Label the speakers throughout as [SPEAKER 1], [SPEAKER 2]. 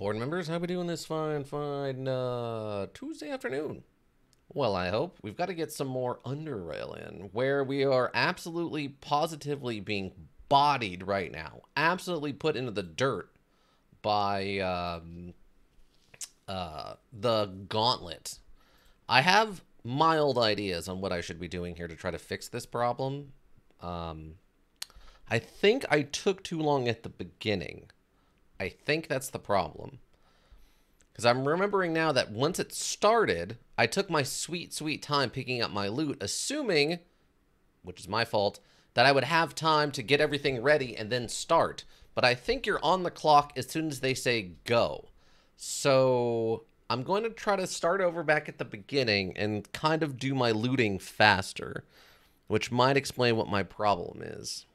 [SPEAKER 1] Board members, how we doing this fine, fine uh, Tuesday afternoon? Well, I hope. We've got to get some more Underrail in, where we are absolutely positively being bodied right now. Absolutely put into the dirt by um, uh, the Gauntlet. I have mild ideas on what I should be doing here to try to fix this problem. Um, I think I took too long at the beginning. I think that's the problem. Because I'm remembering now that once it started, I took my sweet, sweet time picking up my loot, assuming, which is my fault, that I would have time to get everything ready and then start. But I think you're on the clock as soon as they say go. So I'm going to try to start over back at the beginning and kind of do my looting faster, which might explain what my problem is.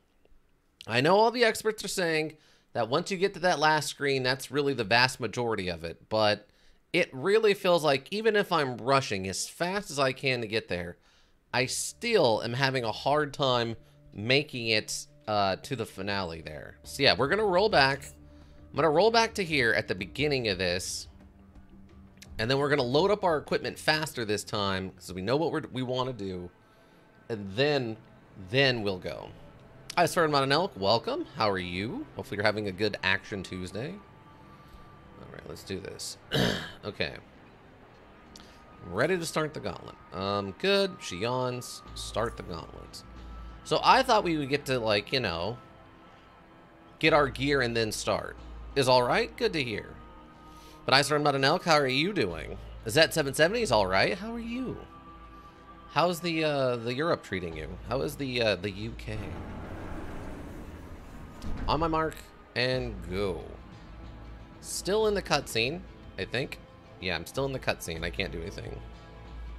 [SPEAKER 1] I know all the experts are saying that once you get to that last screen, that's really the vast majority of it, but it really feels like even if I'm rushing as fast as I can to get there, I still am having a hard time making it uh, to the finale there. So yeah, we're going to roll back. I'm going to roll back to here at the beginning of this. And then we're going to load up our equipment faster this time because we know what we're, we want to do. And then, then we'll go. Hi, Sir Not Elk. Welcome. How are you? Hopefully you're having a good Action Tuesday. All right, let's do this. okay. Ready to start the gauntlet. Um, good. She yawns. Start the gauntlet. So I thought we would get to, like, you know, get our gear and then start. Is all right? Good to hear. But I Sir an Elk. How are you doing? Is that 770? Is all right? How are you? How's the uh, the Europe treating you? How is the uh, the UK? On my mark, and go. Still in the cutscene, I think. Yeah, I'm still in the cutscene. I can't do anything.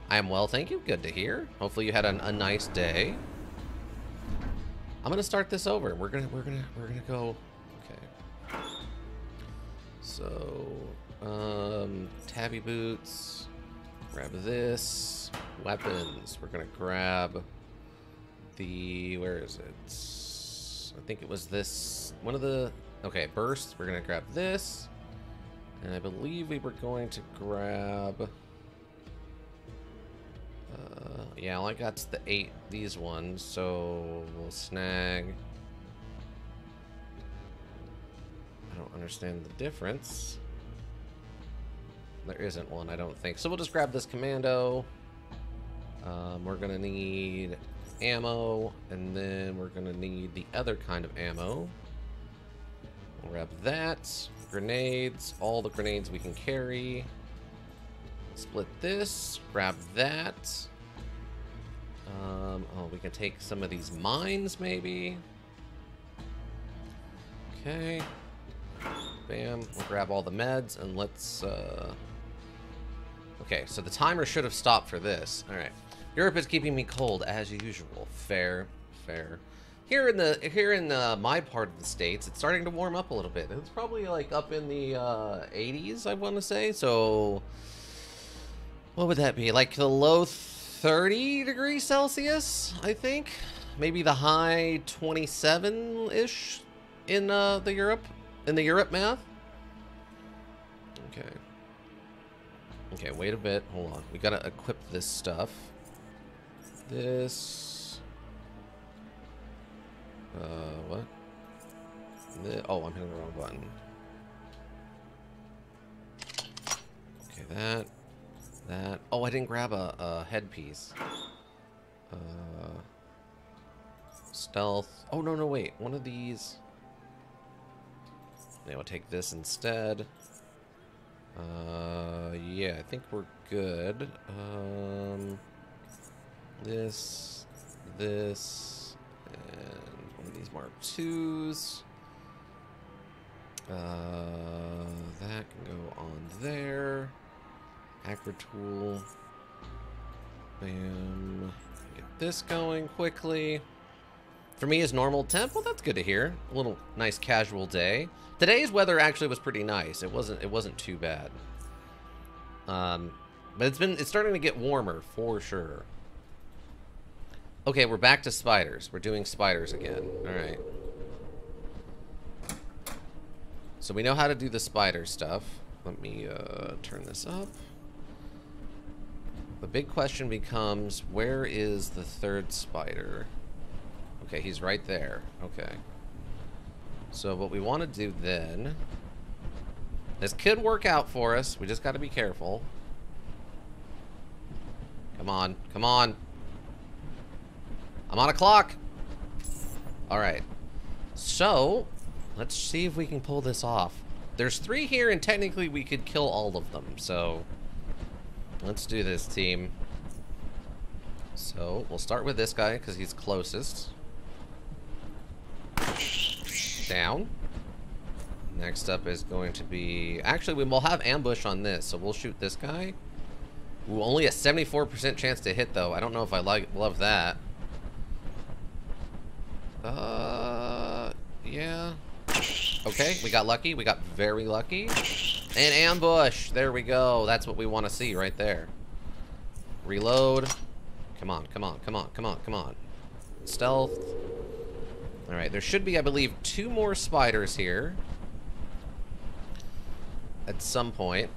[SPEAKER 1] I am well, thank you. Good to hear. Hopefully you had a, a nice day. I'm gonna start this over. We're gonna we're gonna we're gonna go. Okay. So, um, tabi boots. Grab this. Weapons. We're gonna grab the where is it? I think it was this, one of the, okay, burst. We're going to grab this. And I believe we were going to grab, uh, yeah, all I got's the eight, these ones. So we'll snag. I don't understand the difference. There isn't one, I don't think. So we'll just grab this commando. Um, we're to need ammo, and then we're gonna need the other kind of ammo. We'll grab that, grenades, all the grenades we can carry. Split this, grab that. Um, oh, we can take some of these mines, maybe. Okay. Bam, we'll grab all the meds, and let's, uh... Okay, so the timer should have stopped for this. Alright. Europe is keeping me cold as usual. Fair, fair. Here in the here in the, my part of the states, it's starting to warm up a little bit. It's probably like up in the uh, 80s, I want to say. So, what would that be? Like the low 30 degrees Celsius, I think. Maybe the high 27-ish in uh, the Europe in the Europe math. Okay. Okay, wait a bit. Hold on. We gotta equip this stuff this. Uh, what? Oh, I'm hitting the wrong button. Okay, that. That. Oh, I didn't grab a, a headpiece. Uh, stealth. Oh, no, no, wait. One of these. Yeah, we'll take this instead. Uh, yeah, I think we're good. Um this, this, and one of these Mark twos. Uh, that can go on there. Acro tool. Bam. Get this going quickly. For me, is normal temp. Well, that's good to hear. A little nice casual day. Today's weather actually was pretty nice. It wasn't. It wasn't too bad. Um, but it's been. It's starting to get warmer for sure. Okay, we're back to spiders. We're doing spiders again. Alright. So we know how to do the spider stuff. Let me uh, turn this up. The big question becomes, where is the third spider? Okay, he's right there. Okay. So what we want to do then... This could work out for us. We just got to be careful. Come on. Come on. I'm on a clock. All right. So, let's see if we can pull this off. There's three here, and technically we could kill all of them. So, let's do this, team. So, we'll start with this guy, because he's closest. Down. Next up is going to be... Actually, we'll have ambush on this, so we'll shoot this guy. Ooh, only a 74% chance to hit, though. I don't know if I like love that. Uh, yeah. Okay, we got lucky. We got very lucky. And ambush. There we go. That's what we want to see right there. Reload. Come on, come on, come on, come on, come on. Stealth. Alright, there should be, I believe, two more spiders here. At some point.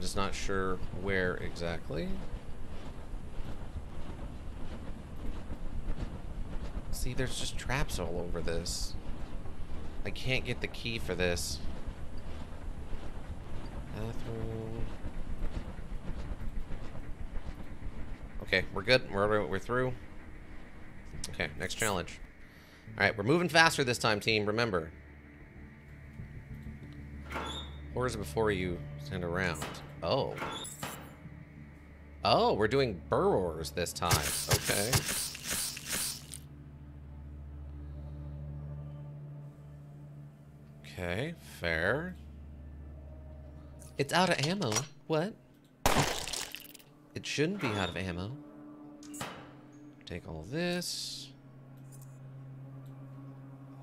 [SPEAKER 1] I'm just not sure where exactly. See, there's just traps all over this. I can't get the key for this. Bathroom. Okay, we're good. We're, we're through. Okay, next challenge. Alright, we're moving faster this time, team. Remember. Horrors before you stand around. Oh. Oh, we're doing burrowers this time. Okay. Okay, fair. It's out of ammo. What? It shouldn't be out of ammo. Take all this.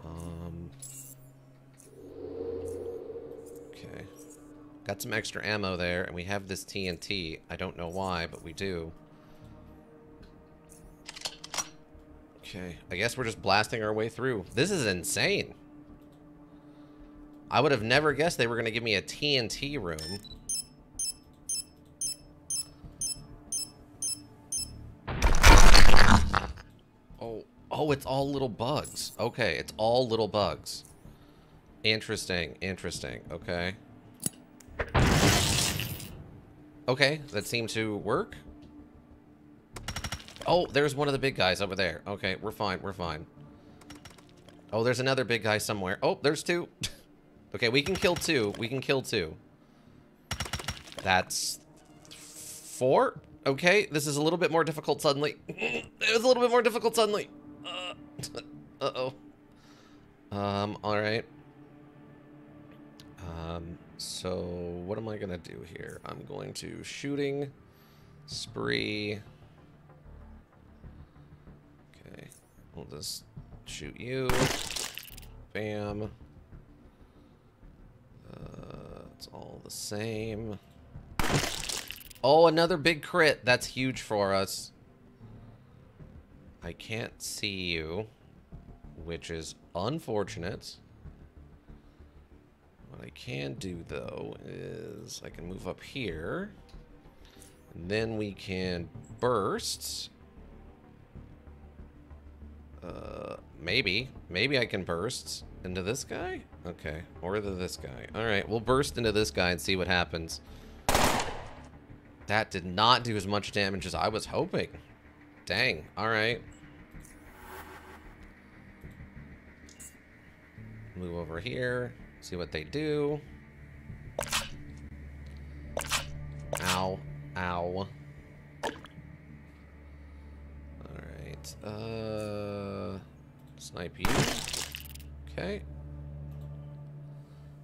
[SPEAKER 1] Um, Got some extra ammo there, and we have this TNT. I don't know why, but we do. Okay, I guess we're just blasting our way through. This is insane. I would have never guessed they were going to give me a TNT room. Oh, oh, it's all little bugs. Okay, it's all little bugs. Interesting, interesting. Okay. Okay, that seemed to work. Oh, there's one of the big guys over there. Okay, we're fine, we're fine. Oh, there's another big guy somewhere. Oh, there's two. okay, we can kill two. We can kill two. That's four. Okay, this is a little bit more difficult suddenly. it was a little bit more difficult suddenly. Uh, uh-oh. Um, alright. Um, so what am I going to do here? I'm going to shooting spree. Okay, we'll just shoot you. Bam. Uh, it's all the same. Oh, another big crit. That's huge for us. I can't see you, which is unfortunate. What I can do, though, is I can move up here. And then we can burst. Uh, maybe. Maybe I can burst into this guy? Okay. Or to this guy. Alright, we'll burst into this guy and see what happens. That did not do as much damage as I was hoping. Dang. Alright. Move over here. See what they do. Ow. Ow. Alright. Uh, snipe you. Okay.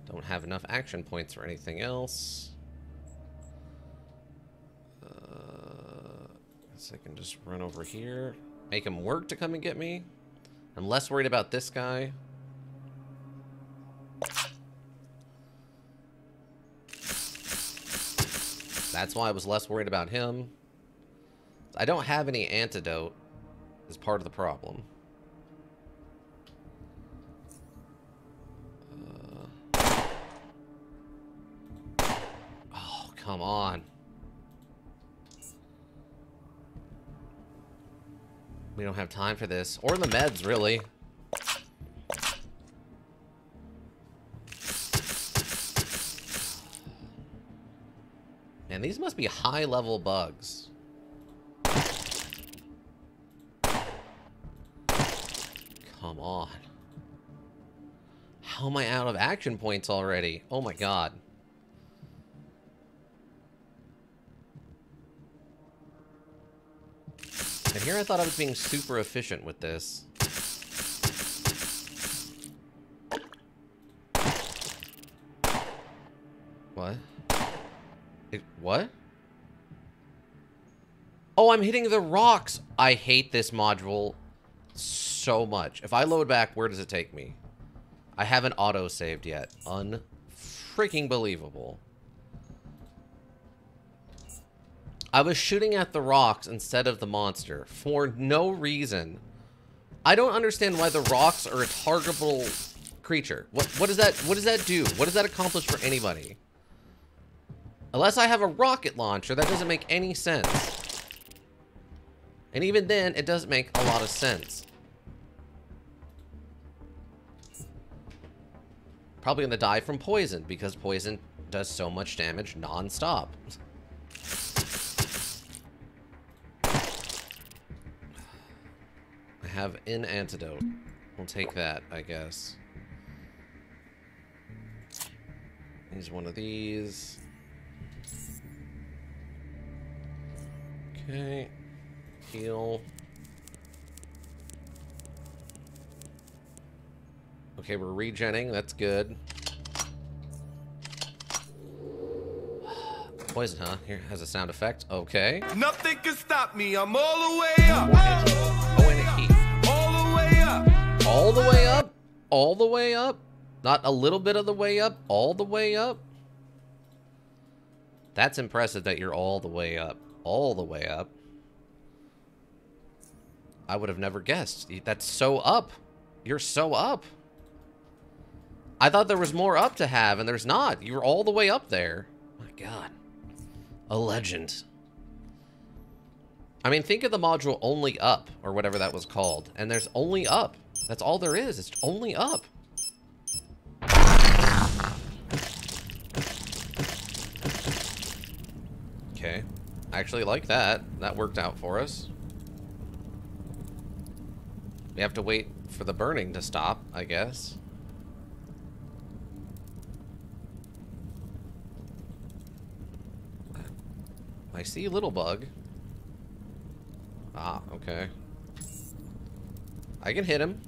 [SPEAKER 1] Don't have enough action points or anything else. Uh, I can just run over here. Make him work to come and get me. I'm less worried about this guy. That's why I was less worried about him. I don't have any antidote is part of the problem. Uh... Oh, come on. We don't have time for this. Or the meds, really. And these must be high-level bugs. Come on. How am I out of action points already? Oh my god. And here I thought I was being super efficient with this. What? It, what? Oh, I'm hitting the rocks! I hate this module so much. If I load back, where does it take me? I haven't auto-saved yet. Unfreaking believable. I was shooting at the rocks instead of the monster for no reason. I don't understand why the rocks are a targetable creature. What what does that what does that do? What does that accomplish for anybody? Unless I have a rocket launcher, that doesn't make any sense. And even then, it doesn't make a lot of sense. Probably gonna die from poison, because poison does so much damage non-stop. I have an antidote. We'll take that, I guess. Use one of these. Okay. Heal. Okay, we're regenning. That's good. Poison, huh? Here has a sound effect. Okay.
[SPEAKER 2] Nothing can stop me. I'm all the way up.
[SPEAKER 1] Oh, and oh, a heat.
[SPEAKER 2] All the way up.
[SPEAKER 1] All the way up? All the way up? Not a little bit of the way up? All the way up? That's impressive that you're all the way up. All the way up. I would have never guessed. That's so up. You're so up. I thought there was more up to have, and there's not. You're all the way up there. My god. A legend. I mean, think of the module only up, or whatever that was called. And there's only up. That's all there is. It's only up. Okay. Actually like that. That worked out for us. We have to wait for the burning to stop, I guess. I see a little bug. Ah, okay. I can hit him.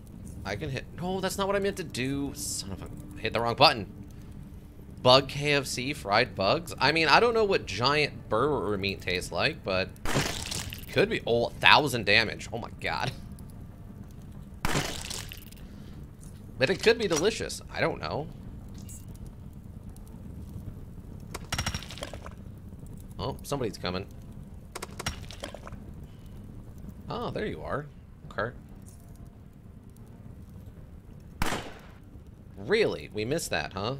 [SPEAKER 1] I can hit... No, that's not what I meant to do. Son of a... Hit the wrong button. Bug KFC fried bugs? I mean, I don't know what giant burger meat tastes like, but... Could be... Oh, thousand damage. Oh my god. But it could be delicious. I don't know. Oh, somebody's coming. Oh, there you are. Okay. Really? We missed that, huh?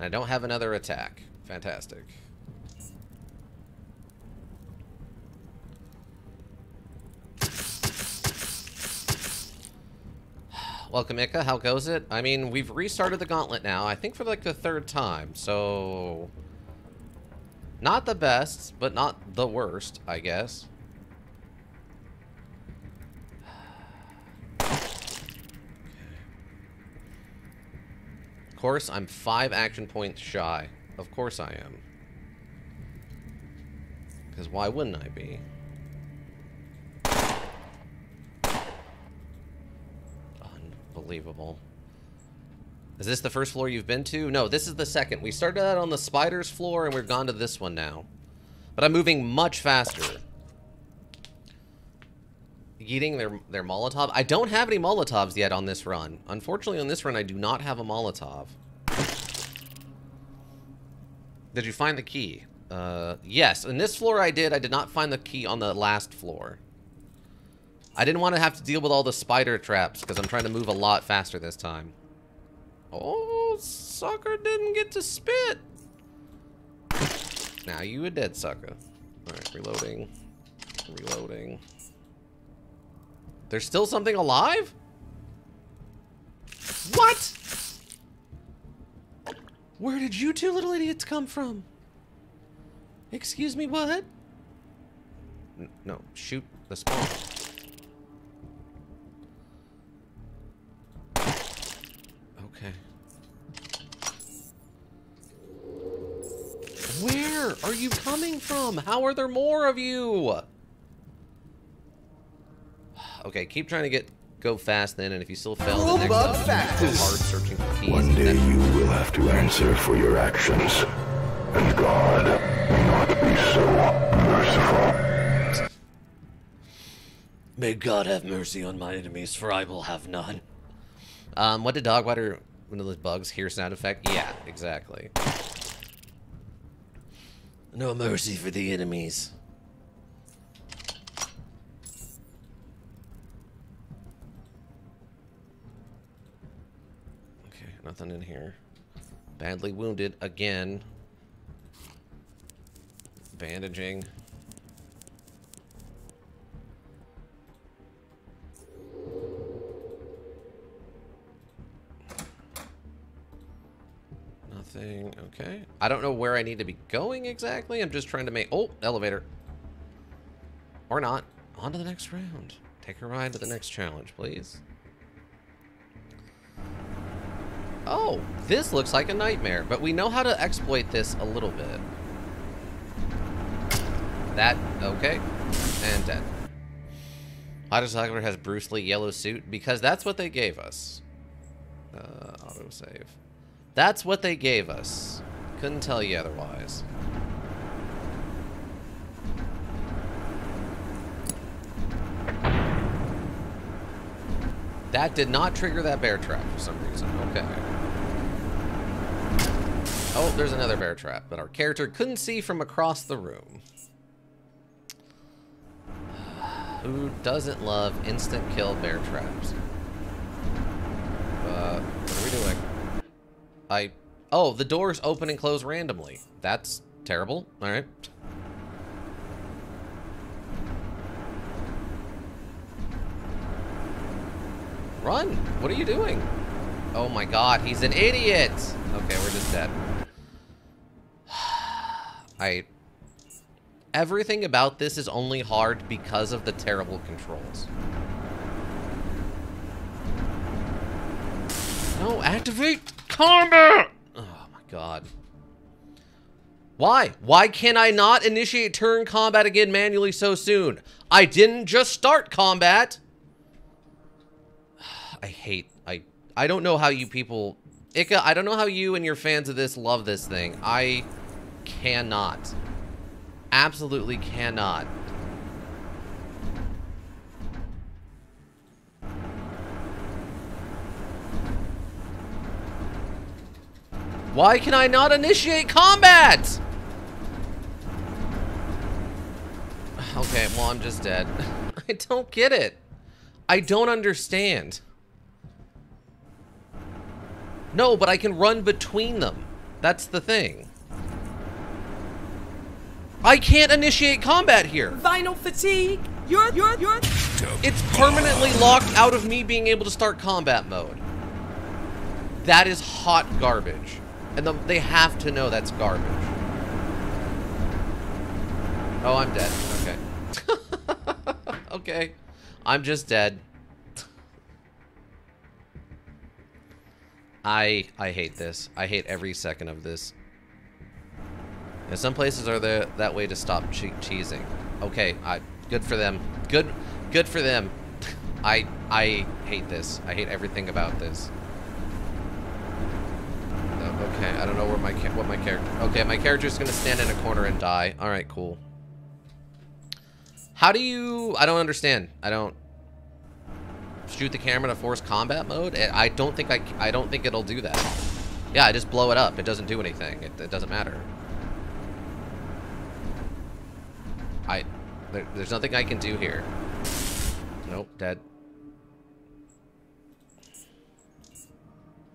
[SPEAKER 1] I don't have another attack. Fantastic. Welcome, Ika. How goes it? I mean, we've restarted the gauntlet now, I think for like the third time, so... Not the best, but not the worst, I guess. Of course, I'm five action points shy. Of course I am. Because why wouldn't I be? Unbelievable. Is this the first floor you've been to? No, this is the second. We started out on the spider's floor and we've gone to this one now. But I'm moving much faster. Eating their, their Molotov. I don't have any Molotovs yet on this run. Unfortunately, on this run, I do not have a Molotov. Did you find the key? Uh, yes, in this floor I did. I did not find the key on the last floor. I didn't want to have to deal with all the spider traps because I'm trying to move a lot faster this time. Oh, sucker didn't get to spit. Now you a dead sucker. Alright, reloading. Reloading. There's still something alive? What? Where did you two little idiots come from? Excuse me, what? No, shoot the spawn. Okay. Where are you coming from? How are there more of you? Okay, keep trying to get go fast then, and if you still fail, the next
[SPEAKER 3] Robot
[SPEAKER 1] option is
[SPEAKER 3] fast.
[SPEAKER 1] hard searching for keys.
[SPEAKER 4] One day you will have to answer for your actions. And God may not be so merciful.
[SPEAKER 1] May God have mercy on my enemies, for I will have none. Um, what did Dogwater, one of those bugs, hear sound effect? Yeah, exactly. No mercy for the enemies. Okay, nothing in here. Badly wounded again. Bandaging. Nothing. Okay. I don't know where I need to be going exactly. I'm just trying to make... Oh, elevator. Or not. On to the next round. Take a ride to the next challenge, please. Oh, this looks like a nightmare, but we know how to exploit this a little bit. That, okay. And dead. Hottest Cycler has Bruce Lee yellow suit because that's what they gave us. Uh, autosave. That's what they gave us. Couldn't tell you otherwise. That did not trigger that bear trap for some reason. Okay. Oh, there's another bear trap that our character couldn't see from across the room. Who doesn't love instant kill bear traps? Uh, what are we doing? I... Oh, the doors open and close randomly. That's terrible. Alright. Run! What are you doing? Oh my god, he's an idiot! Okay, we're just dead. I... Everything about this is only hard because of the terrible controls. No, activate combat! Oh my god. Why? Why can I not initiate turn combat again manually so soon? I didn't just start combat! I hate, I, I don't know how you people, Ika, I don't know how you and your fans of this love this thing. I cannot. Absolutely cannot. Why can I not initiate combat? Okay, well, I'm just dead. I don't get it. I don't understand. No, but I can run between them. That's the thing. I can't initiate combat here.
[SPEAKER 3] Vinyl fatigue. You're you're you're
[SPEAKER 1] It's permanently locked out of me being able to start combat mode. That is hot garbage. And the, they have to know that's garbage. Oh, I'm dead. Okay. okay. I'm just dead. I I hate this. I hate every second of this. And some places are there that way to stop che cheesing. Okay, I good for them. Good good for them. I I hate this. I hate everything about this. Oh, Okay, I don't know where my what my character. Okay, my character's gonna stand in a corner and die. All right, cool. How do you? I don't understand. I don't shoot the camera to force combat mode. I I don't think I. I don't think it'll do that. Yeah, I just blow it up. It doesn't do anything. It, it doesn't matter. I, there, there's nothing I can do here. Nope, dead.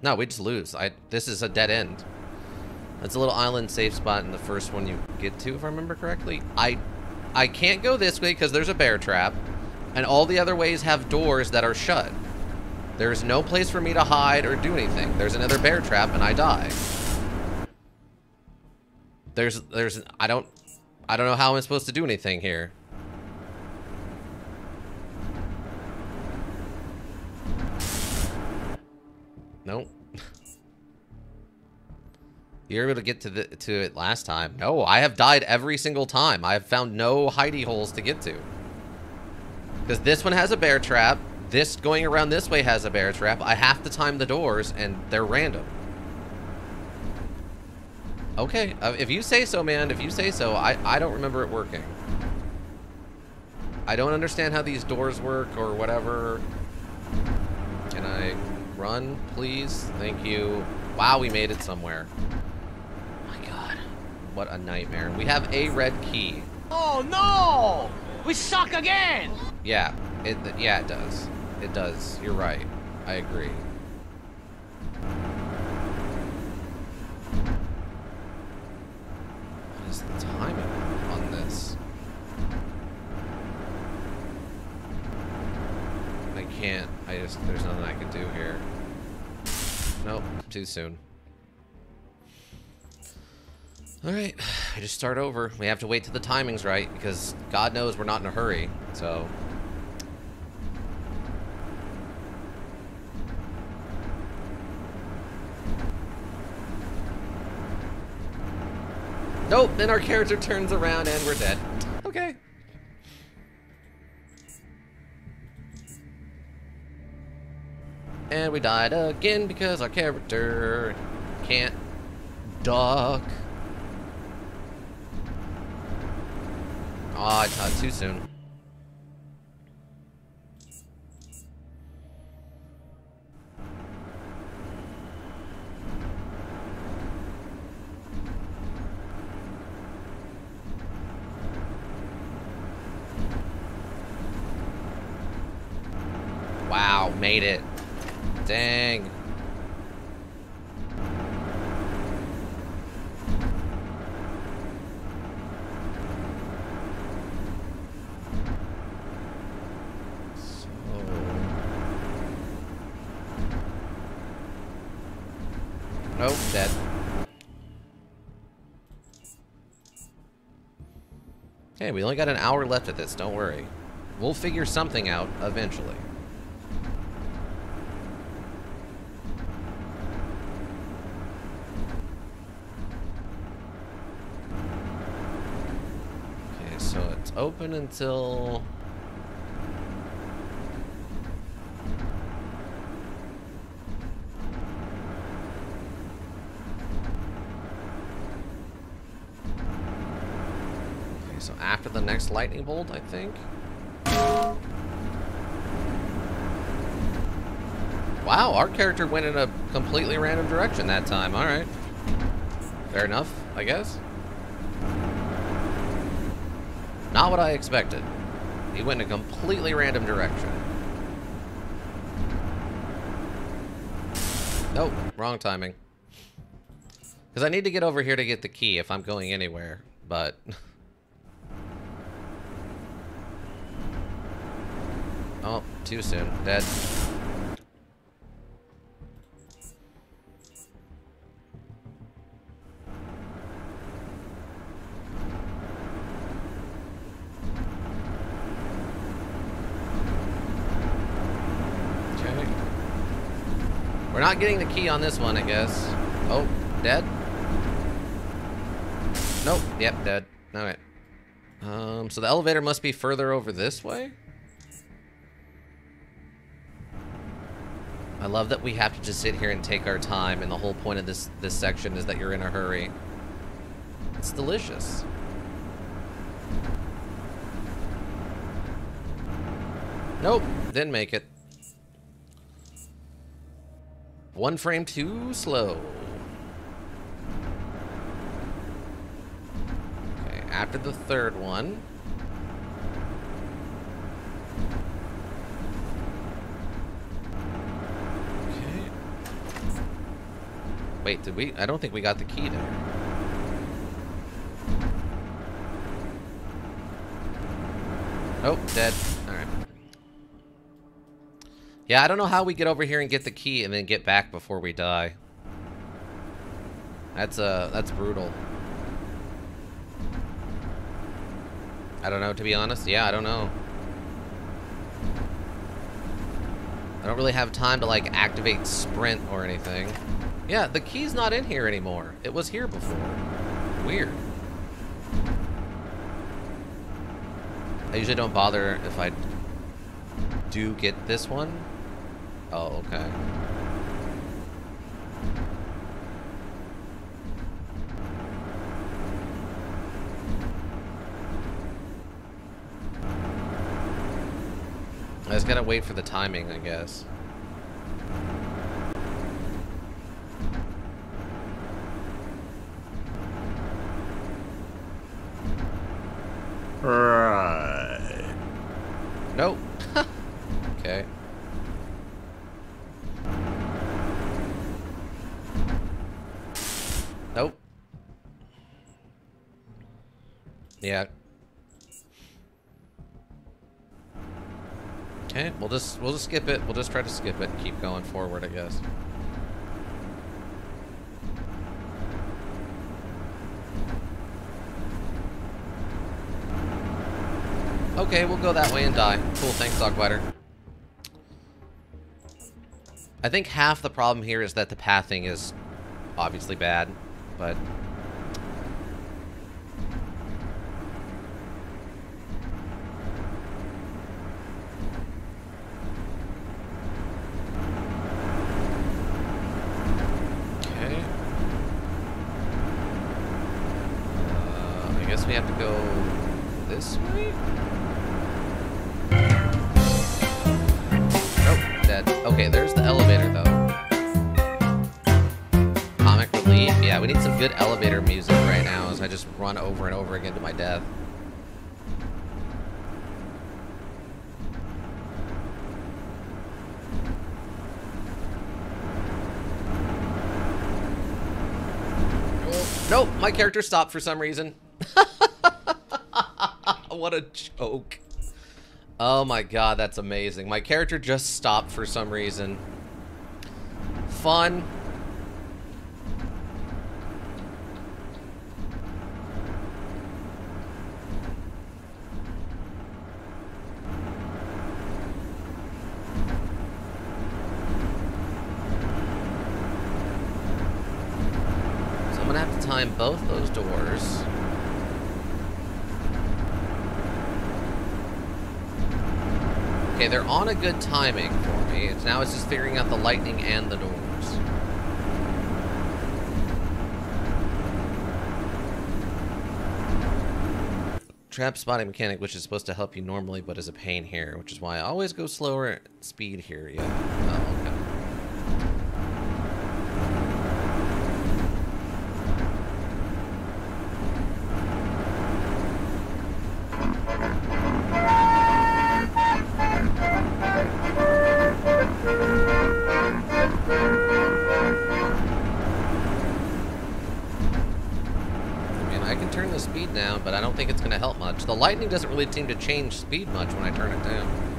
[SPEAKER 1] No, we just lose. I. This is a dead end. That's a little island safe spot in the first one you get to, if I remember correctly. I, I can't go this way because there's a bear trap, and all the other ways have doors that are shut. There's no place for me to hide or do anything. There's another bear trap, and I die. There's, there's, I don't, I don't know how I'm supposed to do anything here. Nope. you were able to get to the to it last time. No, I have died every single time. I have found no hidey holes to get to. Because this one has a bear trap. This going around this way has a bear trap. I have to time the doors, and they're random. Okay, uh, if you say so, man, if you say so, I, I don't remember it working. I don't understand how these doors work or whatever. Can I run, please? Thank you. Wow, we made it somewhere. My god. What a nightmare. We have a red key.
[SPEAKER 5] Oh no! We suck again!
[SPEAKER 1] Yeah, it yeah, it does. It does. You're right. I agree. What is the timing on this? I can't. I just there's nothing I can do here. Nope, too soon. Alright, I just start over. We have to wait till the timing's right, because God knows we're not in a hurry, so... Nope, then our character turns around and we're dead. Okay. And we died again because our character can't duck. Oh, I too soon. Wow, made it. Dang. Nope, dead. Hey, we only got an hour left of this, don't worry. We'll figure something out eventually. Okay, so it's open until... Okay, so after the next lightning bolt, I think. Wow, our character went in a completely random direction that time. All right. Fair enough, I guess. Not what I expected. He went in a completely random direction. Nope, wrong timing. Because I need to get over here to get the key if I'm going anywhere, but... oh, too soon. Dead. We're not getting the key on this one, I guess. Oh, dead? Nope. Yep, dead. Alright. Um, so the elevator must be further over this way? I love that we have to just sit here and take our time, and the whole point of this, this section is that you're in a hurry. It's delicious. Nope, didn't make it. One frame too slow. Okay, after the third one. Okay. Wait, did we? I don't think we got the key there. Oh, dead. Alright. Yeah, I don't know how we get over here and get the key and then get back before we die. That's, uh, that's brutal. I don't know, to be honest. Yeah, I don't know. I don't really have time to, like, activate sprint or anything. Yeah, the key's not in here anymore. It was here before. Weird. I usually don't bother if I do get this one. Oh, okay. I just gotta wait for the timing, I guess.
[SPEAKER 6] Right.
[SPEAKER 1] Nope. okay. Nope. Yeah. Okay, we'll just we'll just skip it. We'll just try to skip it and keep going forward, I guess. Okay, we'll go that way and die. Cool, thanks, Dogfighter. I think half the problem here is that the pathing is obviously bad, but... my character stopped for some reason. what a joke. Oh my god, that's amazing. My character just stopped for some reason. Fun. So I'm gonna have to time both those doors. Okay, they're on a good timing for me. It's now it's just figuring out the lightning and the doors. Trap spotting mechanic, which is supposed to help you normally, but is a pain here, which is why I always go slower speed here. Yeah. Oh, speed down, but I don't think it's going to help much. The lightning doesn't really seem to change speed much when I turn it down.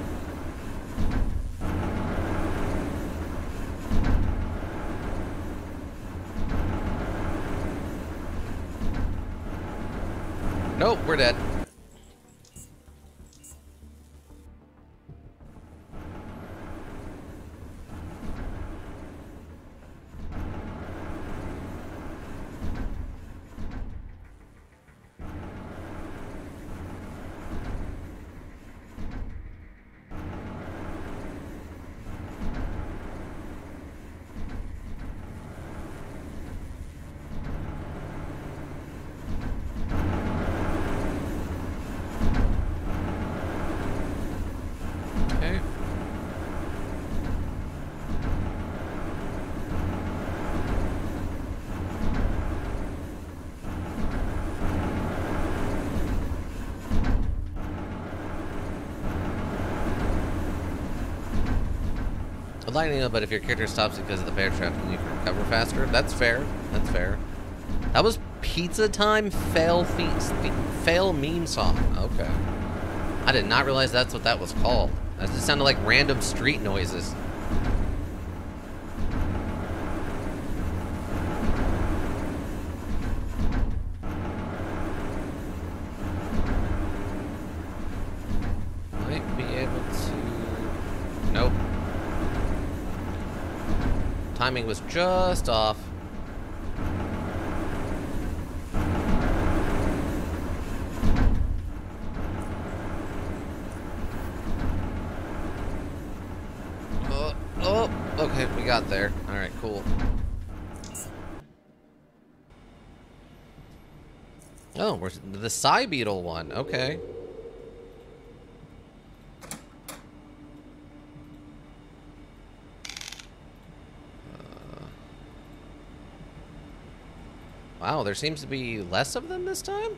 [SPEAKER 1] Lightning, but if your character stops because of the bear trap, then you can recover faster. That's fair. That's fair. That was pizza time fail feast fail meme song. Okay. I did not realize that's what that was called. That just sounded like random street noises. Might be able to. Nope. Timing was just off. Oh, oh, okay, we got there. Alright, cool. Oh, the Psi Beetle one. Okay. There seems to be less of them this time?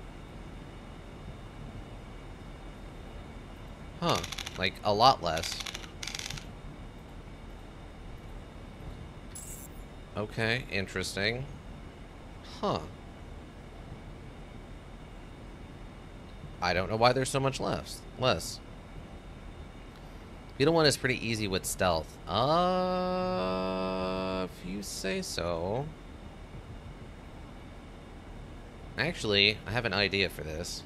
[SPEAKER 1] Huh. Like, a lot less. Okay, interesting. Huh. I don't know why there's so much less. Less. Beetle one is pretty easy with stealth. Uh, if you say so. Actually, I have an idea for this.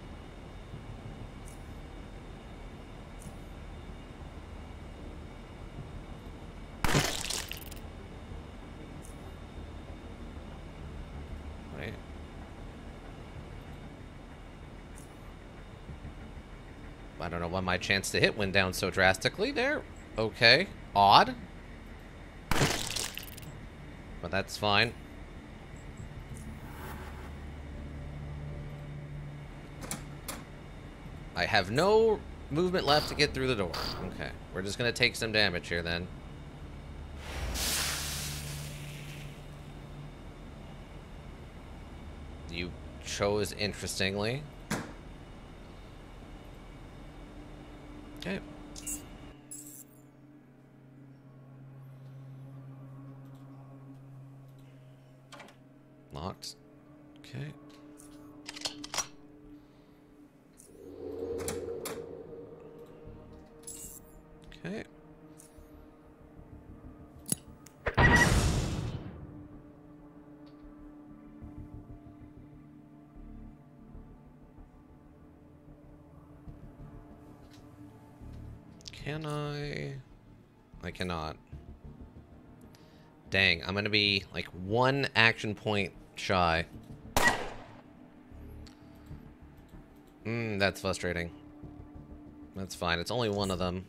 [SPEAKER 1] I don't know why my chance to hit went down so drastically there. Okay. Odd. But that's fine. Have no movement left to get through the door. Okay. We're just to take some damage here then. You chose interestingly. I'm gonna be like one action point shy. Hmm, that's frustrating. That's fine, it's only one of them.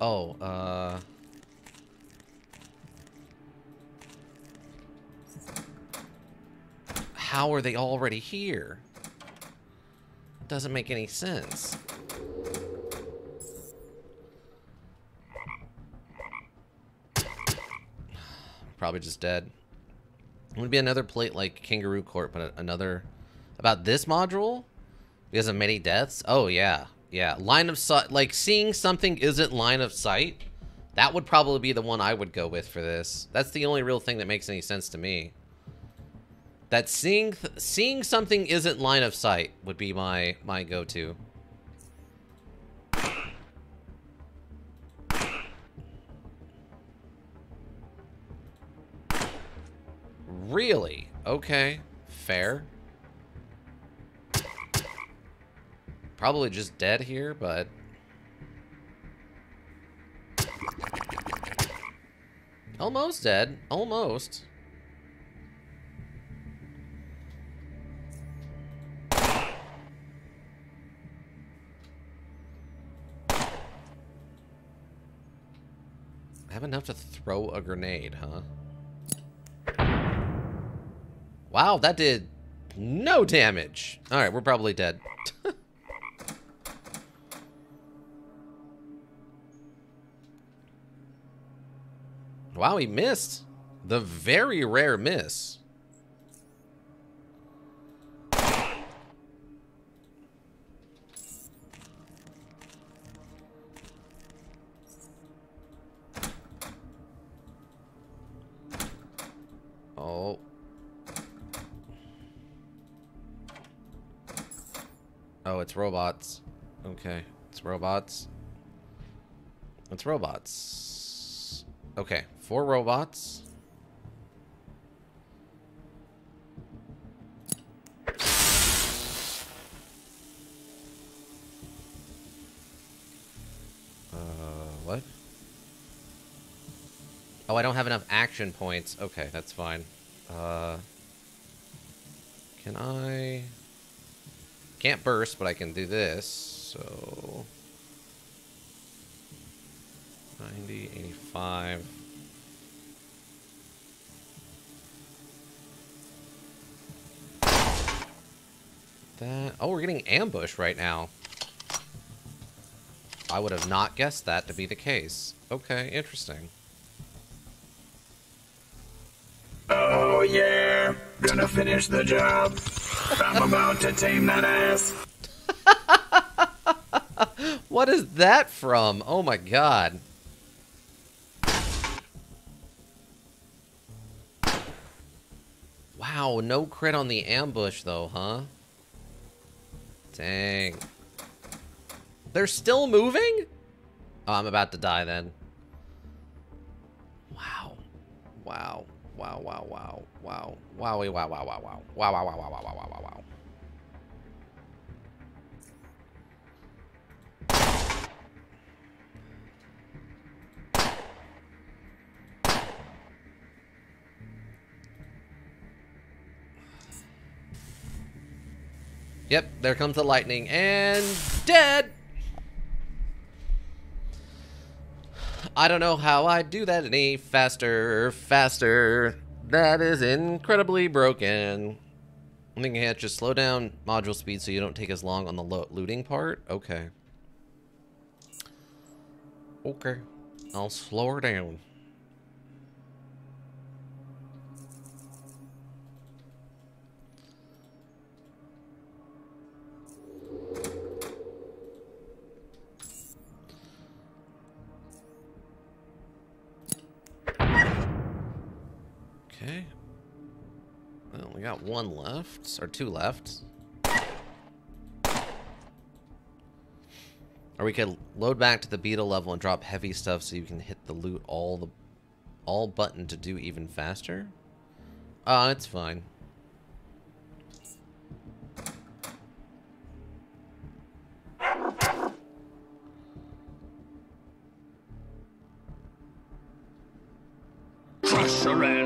[SPEAKER 1] Oh, uh... How are they already here? Doesn't make any sense. Probably just dead. It would be another plate like Kangaroo Court, but another... About this module? Because of many deaths? Oh, yeah. Yeah, line of sight, like seeing something isn't line of sight. That would probably be the one I would go with for this. That's the only real thing that makes any sense to me. That seeing th seeing something isn't line of sight would be my my go-to. Really? Okay. Fair. Probably just dead here, but... Almost dead. Almost. have enough to throw a grenade, huh? Wow, that did no damage. All right, we're probably dead. wow, he missed. The very rare miss. Oh, it's robots. Okay, it's robots. It's robots. Okay, four robots. Uh, what? Oh, I don't have enough action points. Okay, that's fine. Uh, can I... Can't burst, but I can do this, so... 90, 85... That... Oh, we're getting ambush right now. I would have not guessed that to be the case. Okay, interesting.
[SPEAKER 4] Oh yeah, gonna finish the job. I'm about to tame that ass.
[SPEAKER 1] What is that from? Oh my god. Wow, no crit on the ambush though, huh? Dang. They're still moving? Oh, I'm about to die then. Wow. Wow. Wow, wow, wow, wow. Wow, wow, wow, wow. Wow, wow, wow, wow, wow, wow, wow, wow, wow. Yep, there comes the lightning and dead. I don't know how I do that any faster, faster. That is incredibly broken. I think I to just slow down module speed so you don't take as long on the lo looting part. Okay. Okay. I'll slow her down. Okay. Well, we got one left, or two left. Or we could load back to the beta level and drop heavy stuff so you can hit the loot all the all button to do even faster. Oh, it's fine.
[SPEAKER 6] Crush your enemies,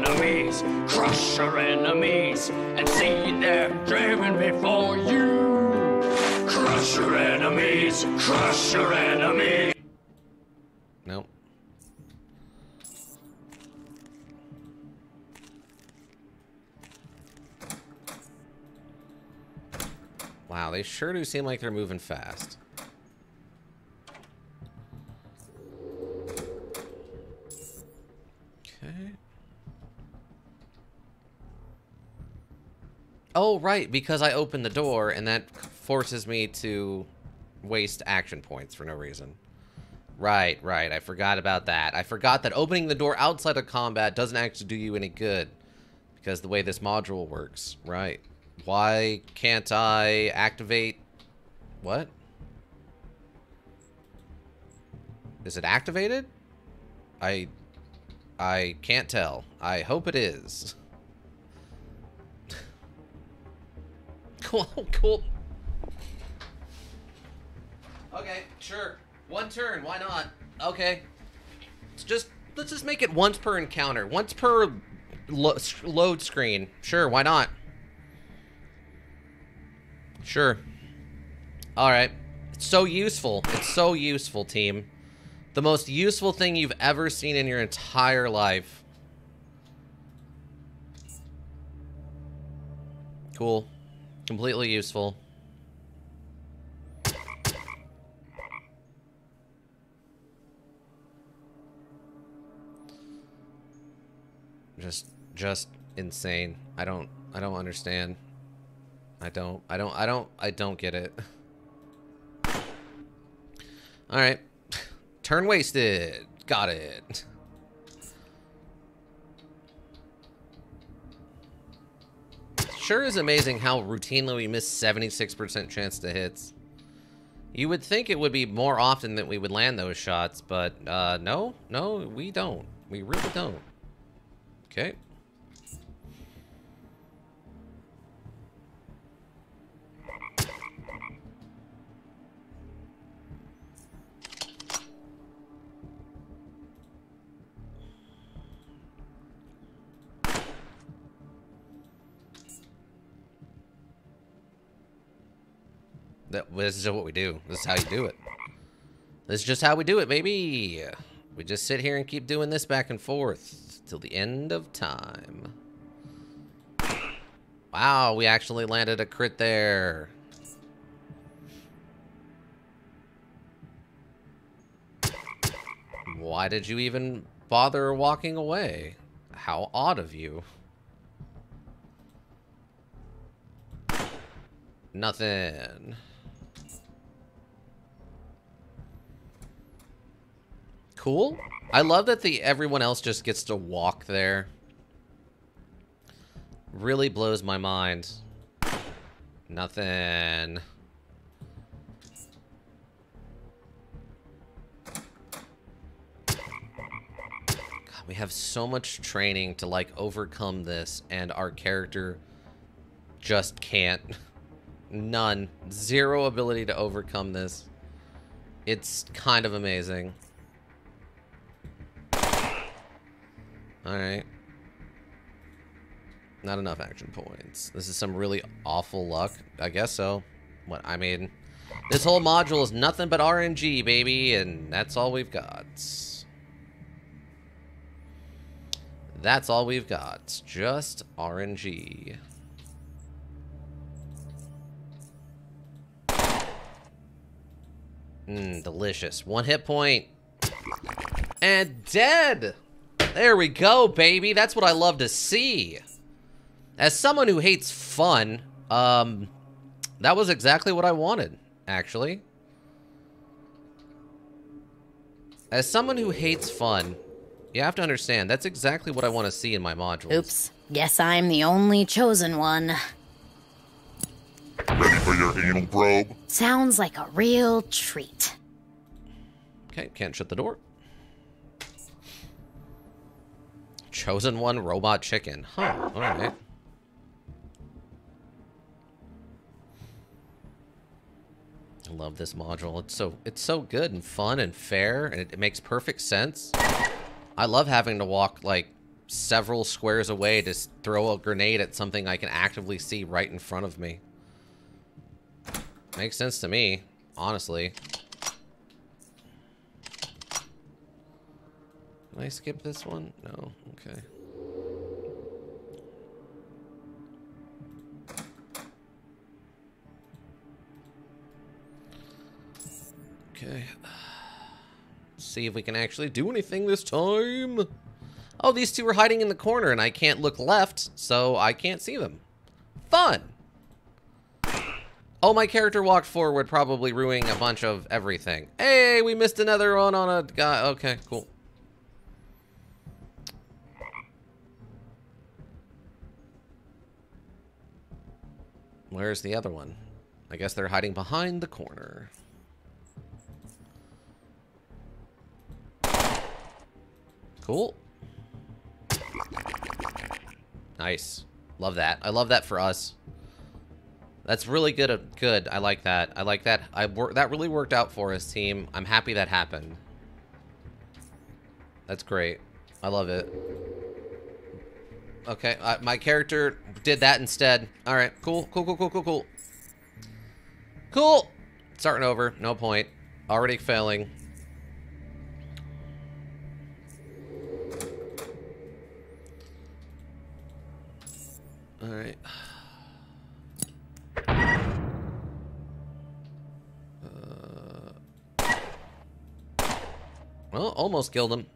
[SPEAKER 6] crush your enemies, and see them driven before you. Crush your enemies, crush your enemies.
[SPEAKER 1] Nope. Wow, they sure do seem like they're moving fast. Oh, right, because I opened the door and that forces me to waste action points for no reason. Right, right. I forgot about that. I forgot that opening the door outside of combat doesn't actually do you any good. Because the way this module works. Right. Why can't I activate... What? Is it activated? I... I can't tell. I hope it is. cool, cool. Okay, sure. One turn, why not? Okay. Let's just let's just make it once per encounter. Once per lo load screen. Sure, why not? Sure. All right. It's so useful. It's so useful, team. The most useful thing you've ever seen in your entire life. Cool. Completely useful. Just just insane. I don't I don't understand. I don't I don't I don't I don't get it. All right. Turn wasted. Got it. Sure is amazing how routinely we miss 76% chance to hits. You would think it would be more often that we would land those shots, but uh, no, no, we don't. We really don't. Okay. That, this is what we do. This is how you do it. This is just how we do it, baby. We just sit here and keep doing this back and forth till the end of time. Wow, we actually landed a crit there. Why did you even bother walking away? How odd of you. Nothing. Cool. I love that the everyone else just gets to walk there. Really blows my mind. Nothing. God, we have so much training to like overcome this and our character just can't. None. Zero ability to overcome this. It's kind of amazing. Alright. Not enough action points. This is some really awful luck. I guess so. What, I mean... This whole module is nothing but RNG, baby, and that's all we've got. That's all we've got. Just RNG. Mmm, delicious. One hit point. And dead! There we go, baby. That's what I love to see. As someone who hates fun, um, that was exactly what I wanted, actually. As someone who hates fun, you have to understand, that's exactly what I want to see in my modules.
[SPEAKER 7] Oops. Guess I'm the only chosen one.
[SPEAKER 8] Ready for your anal probe?
[SPEAKER 7] Sounds like a real treat.
[SPEAKER 1] Okay, can't shut the door. Chosen one robot chicken. Huh, alright. I love this module. It's so it's so good and fun and fair and it, it makes perfect sense. I love having to walk like several squares away to throw a grenade at something I can actively see right in front of me. Makes sense to me, honestly. Can I skip this one? No. Okay. Okay. See if we can actually do anything this time. Oh, these two are hiding in the corner and I can't look left, so I can't see them. Fun! Oh, my character walked forward, probably ruining a bunch of everything. Hey, we missed another one on a guy. Okay, cool. Where's the other one? I guess they're hiding behind the corner. Cool. Nice. Love that. I love that for us. That's really good. uh, Good. I like that. I like that. I that really worked out for us, team. I'm happy that happened. That's great. I love it. Okay, uh, my character did that instead. All right, cool, cool, cool, cool, cool, cool. Cool. Starting over. No point. Already failing. All right. Uh, well, almost killed him.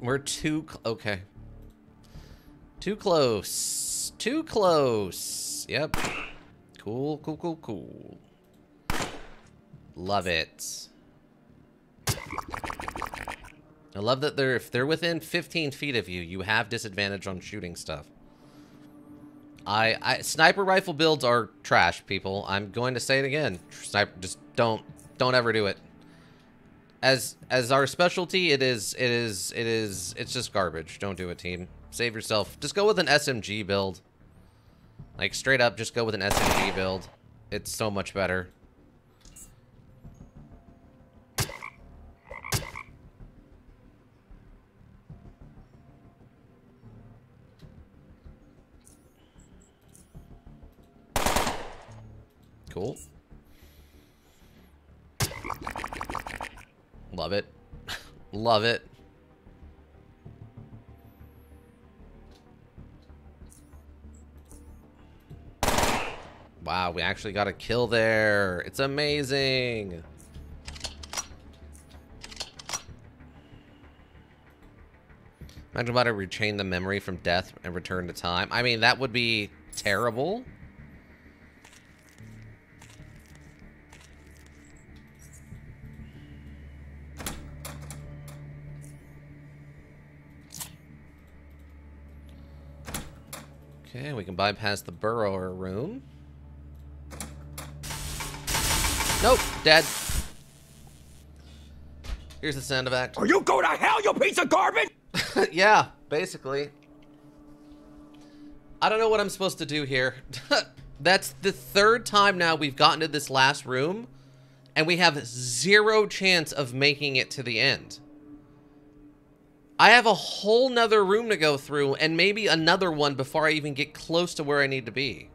[SPEAKER 1] We're too okay. Too close. Too close. Yep. Cool, cool, cool, cool. Love it. I love that they're if they're within 15 feet of you, you have disadvantage on shooting stuff. I, I sniper rifle builds are trash, people. I'm going to say it again. Sniper, just don't don't ever do it. As as our specialty, it is it is it is it's just garbage. Don't do it, team. Save yourself. Just go with an SMG build. Like straight up, just go with an SMG build. It's so much better. Cool. Love it. Love it. Wow, we actually got a kill there. It's amazing. Imagine about to rechain the memory from death and return to time. I mean, that would be terrible. Okay, we can bypass the burrower room. Nope, dead. Here's the sound of act.
[SPEAKER 5] Are you going to hell, you piece of garbage?
[SPEAKER 1] yeah, basically. I don't know what I'm supposed to do here. That's the third time now we've gotten to this last room, and we have zero chance of making it to the end. I have a whole nother room to go through, and maybe another one before I even get close to where I need to be.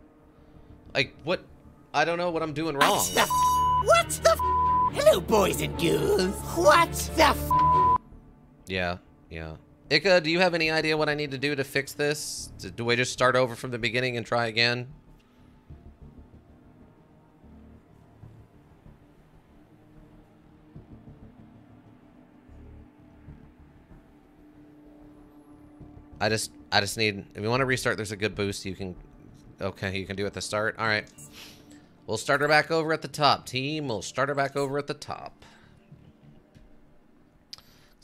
[SPEAKER 1] Like, what? I don't know what I'm doing wrong.
[SPEAKER 8] What's the f- What's the f- Hello, boys and girls. What's the f-
[SPEAKER 1] Yeah, yeah. Ika, do you have any idea what I need to do to fix this? Do- Do I just start over from the beginning and try again? I just, I just need, if you want to restart, there's a good boost you can, okay, you can do at the start. All right. We'll start her back over at the top, team. We'll start her back over at the top.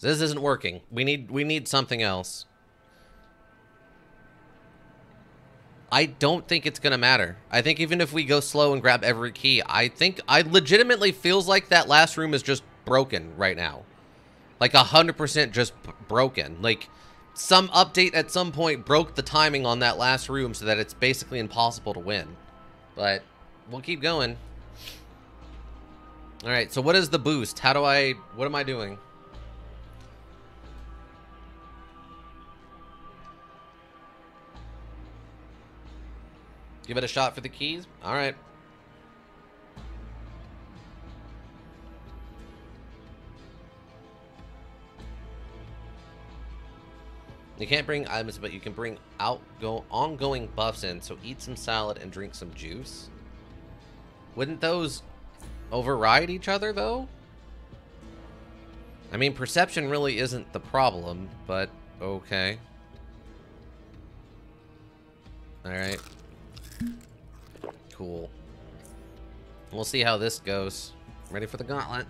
[SPEAKER 1] This isn't working. We need we need something else. I don't think it's gonna matter. I think even if we go slow and grab every key, I think I legitimately feels like that last room is just broken right now. Like a hundred percent just broken. Like some update at some point broke the timing on that last room so that it's basically impossible to win. But we'll keep going. All right. So what is the boost? How do I? What am I doing? Give it a shot for the keys? Alright. You can't bring items, but you can bring outgo ongoing buffs in, so eat some salad and drink some juice. Wouldn't those override each other, though? I mean, perception really isn't the problem, but okay. Alright. Cool. We'll see how this goes. Ready for the gauntlet?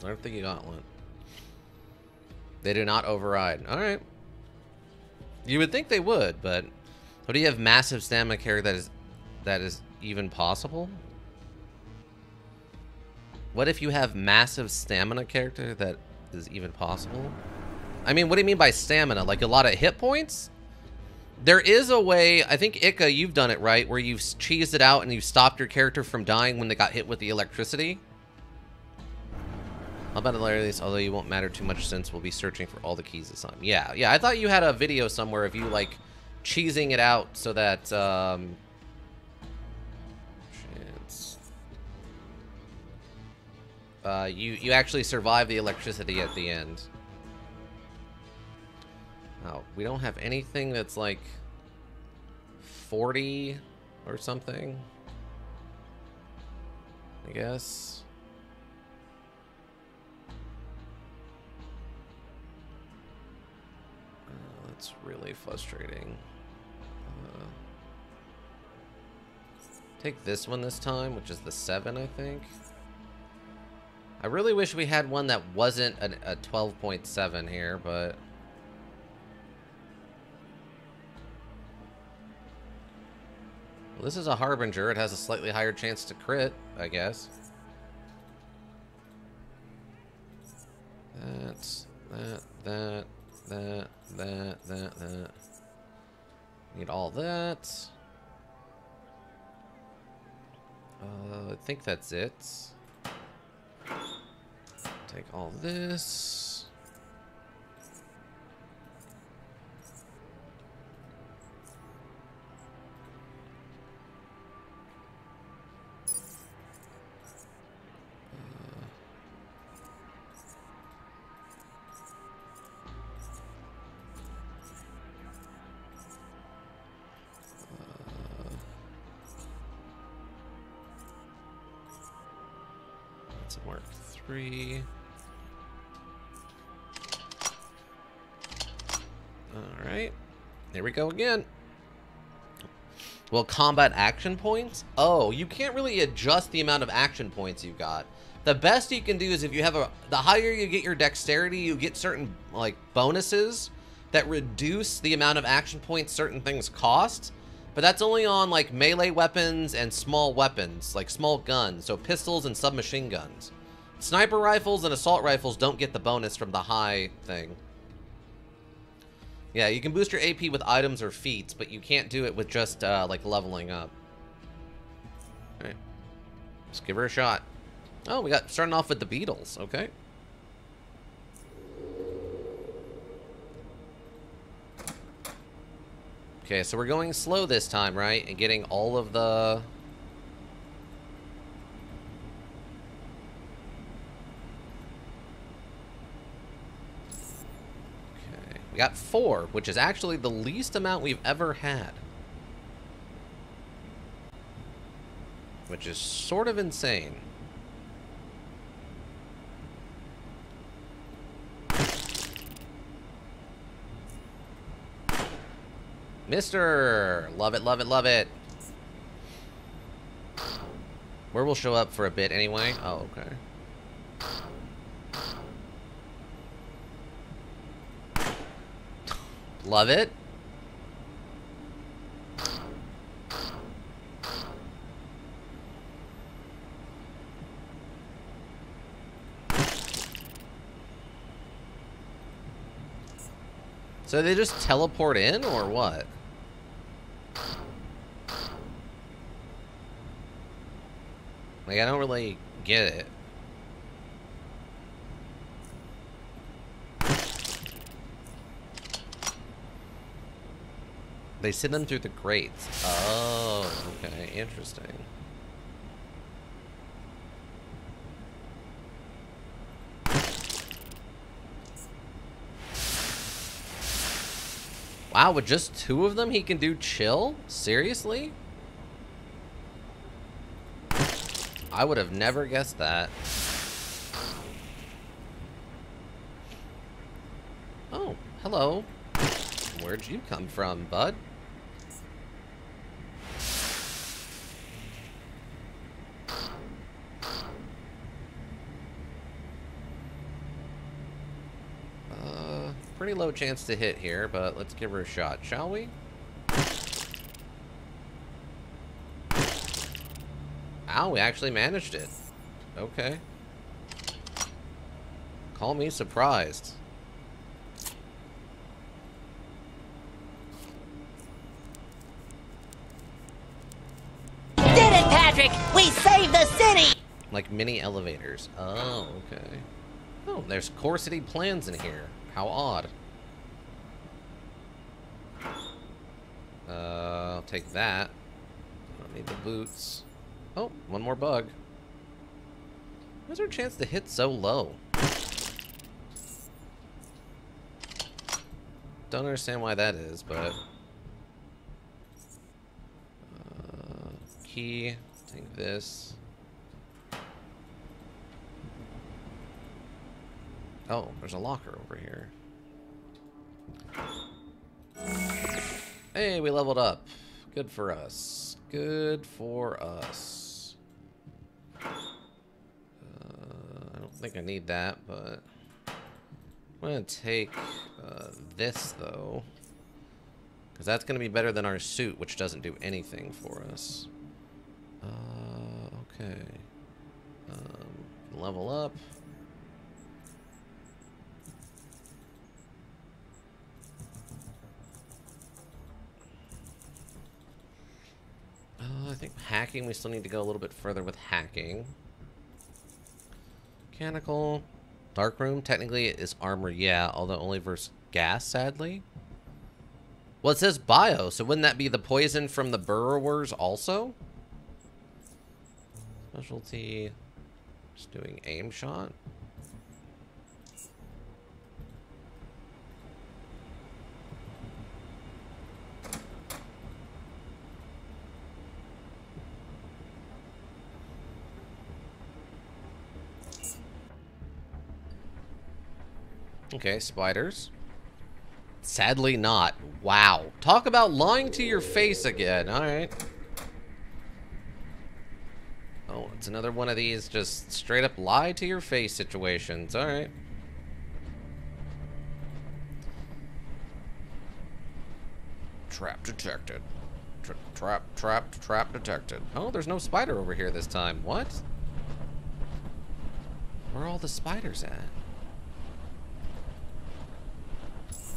[SPEAKER 1] Learn the gauntlet. They do not override. Alright. You would think they would, but... What do you have massive stamina carry that is that is even possible? What if you have massive stamina character that is even possible? I mean, what do you mean by stamina? Like a lot of hit points? There is a way, I think, Ika, you've done it right, where you've cheesed it out and you've stopped your character from dying when they got hit with the electricity. How about hilarious, although you won't matter too much since we'll be searching for all the keys this time. Yeah, yeah, I thought you had a video somewhere of you, like, cheesing it out so that, um... Chance. Uh, you, you actually survive the electricity at the end. Oh, we don't have anything that's like 40 or something. I guess. That's really frustrating. Uh, take this one this time, which is the 7, I think. I really wish we had one that wasn't a 12.7 here, but... This is a Harbinger. It has a slightly higher chance to crit, I guess. That's that, that, that, that, that, that. Need all that. Uh, I think that's it. Take all this. Go again. Well, combat action points? Oh, you can't really adjust the amount of action points you've got. The best you can do is if you have a, the higher you get your dexterity, you get certain, like, bonuses that reduce the amount of action points certain things cost. But that's only on, like, melee weapons and small weapons, like small guns, so pistols and submachine guns. Sniper rifles and assault rifles don't get the bonus from the high thing. Yeah, you can boost your AP with items or feats, but you can't do it with just, uh, like, leveling up. Alright. Let's give her a shot. Oh, we got starting off with the beetles. Okay. Okay, so we're going slow this time, right? And getting all of the... Okay, we got four, which is actually the least amount we've ever had. Which is sort of insane. Mister! Love it, love it, love it. Where we'll show up for a bit anyway. Oh, okay. Love it. So they just teleport in or what? Like, I don't really get it. They send them through the grates. Oh, okay, interesting. Wow, with just two of them he can do chill? Seriously? I would have never guessed that. Oh, hello. Where'd you come from, bud? pretty low chance to hit here, but let's give her a shot, shall we? Ow, we actually managed it. Okay. Call me surprised. Did it, Patrick!
[SPEAKER 8] We saved the city!
[SPEAKER 1] Like mini elevators. Oh, okay. Oh, there's core city plans in here. How odd. Uh, I'll take that. I Don't need the boots. Oh, one more bug. What's our chance to hit so low? Don't understand why that is, but... Uh, key. Take this. Oh, there's a locker over here. Hey, we leveled up. Good for us. Good for us. Uh, I don't think I need that, but... I'm gonna take uh, this, though. Because that's gonna be better than our suit, which doesn't do anything for us. Uh, okay. Um, level up. Uh, I think hacking, we still need to go a little bit further with hacking. Mechanical. Dark room, technically it is armor, yeah, although only versus gas, sadly. Well, it says bio, so wouldn't that be the poison from the burrowers also? Specialty. Just doing aim shot. Okay, spiders. Sadly not. Wow. Talk about lying to your face again. Alright. Oh, it's another one of these just straight up lie to your face situations. Alright. Trap detected. Tra trap, trap, trap detected. Oh, there's no spider over here this time. What? Where are all the spiders at?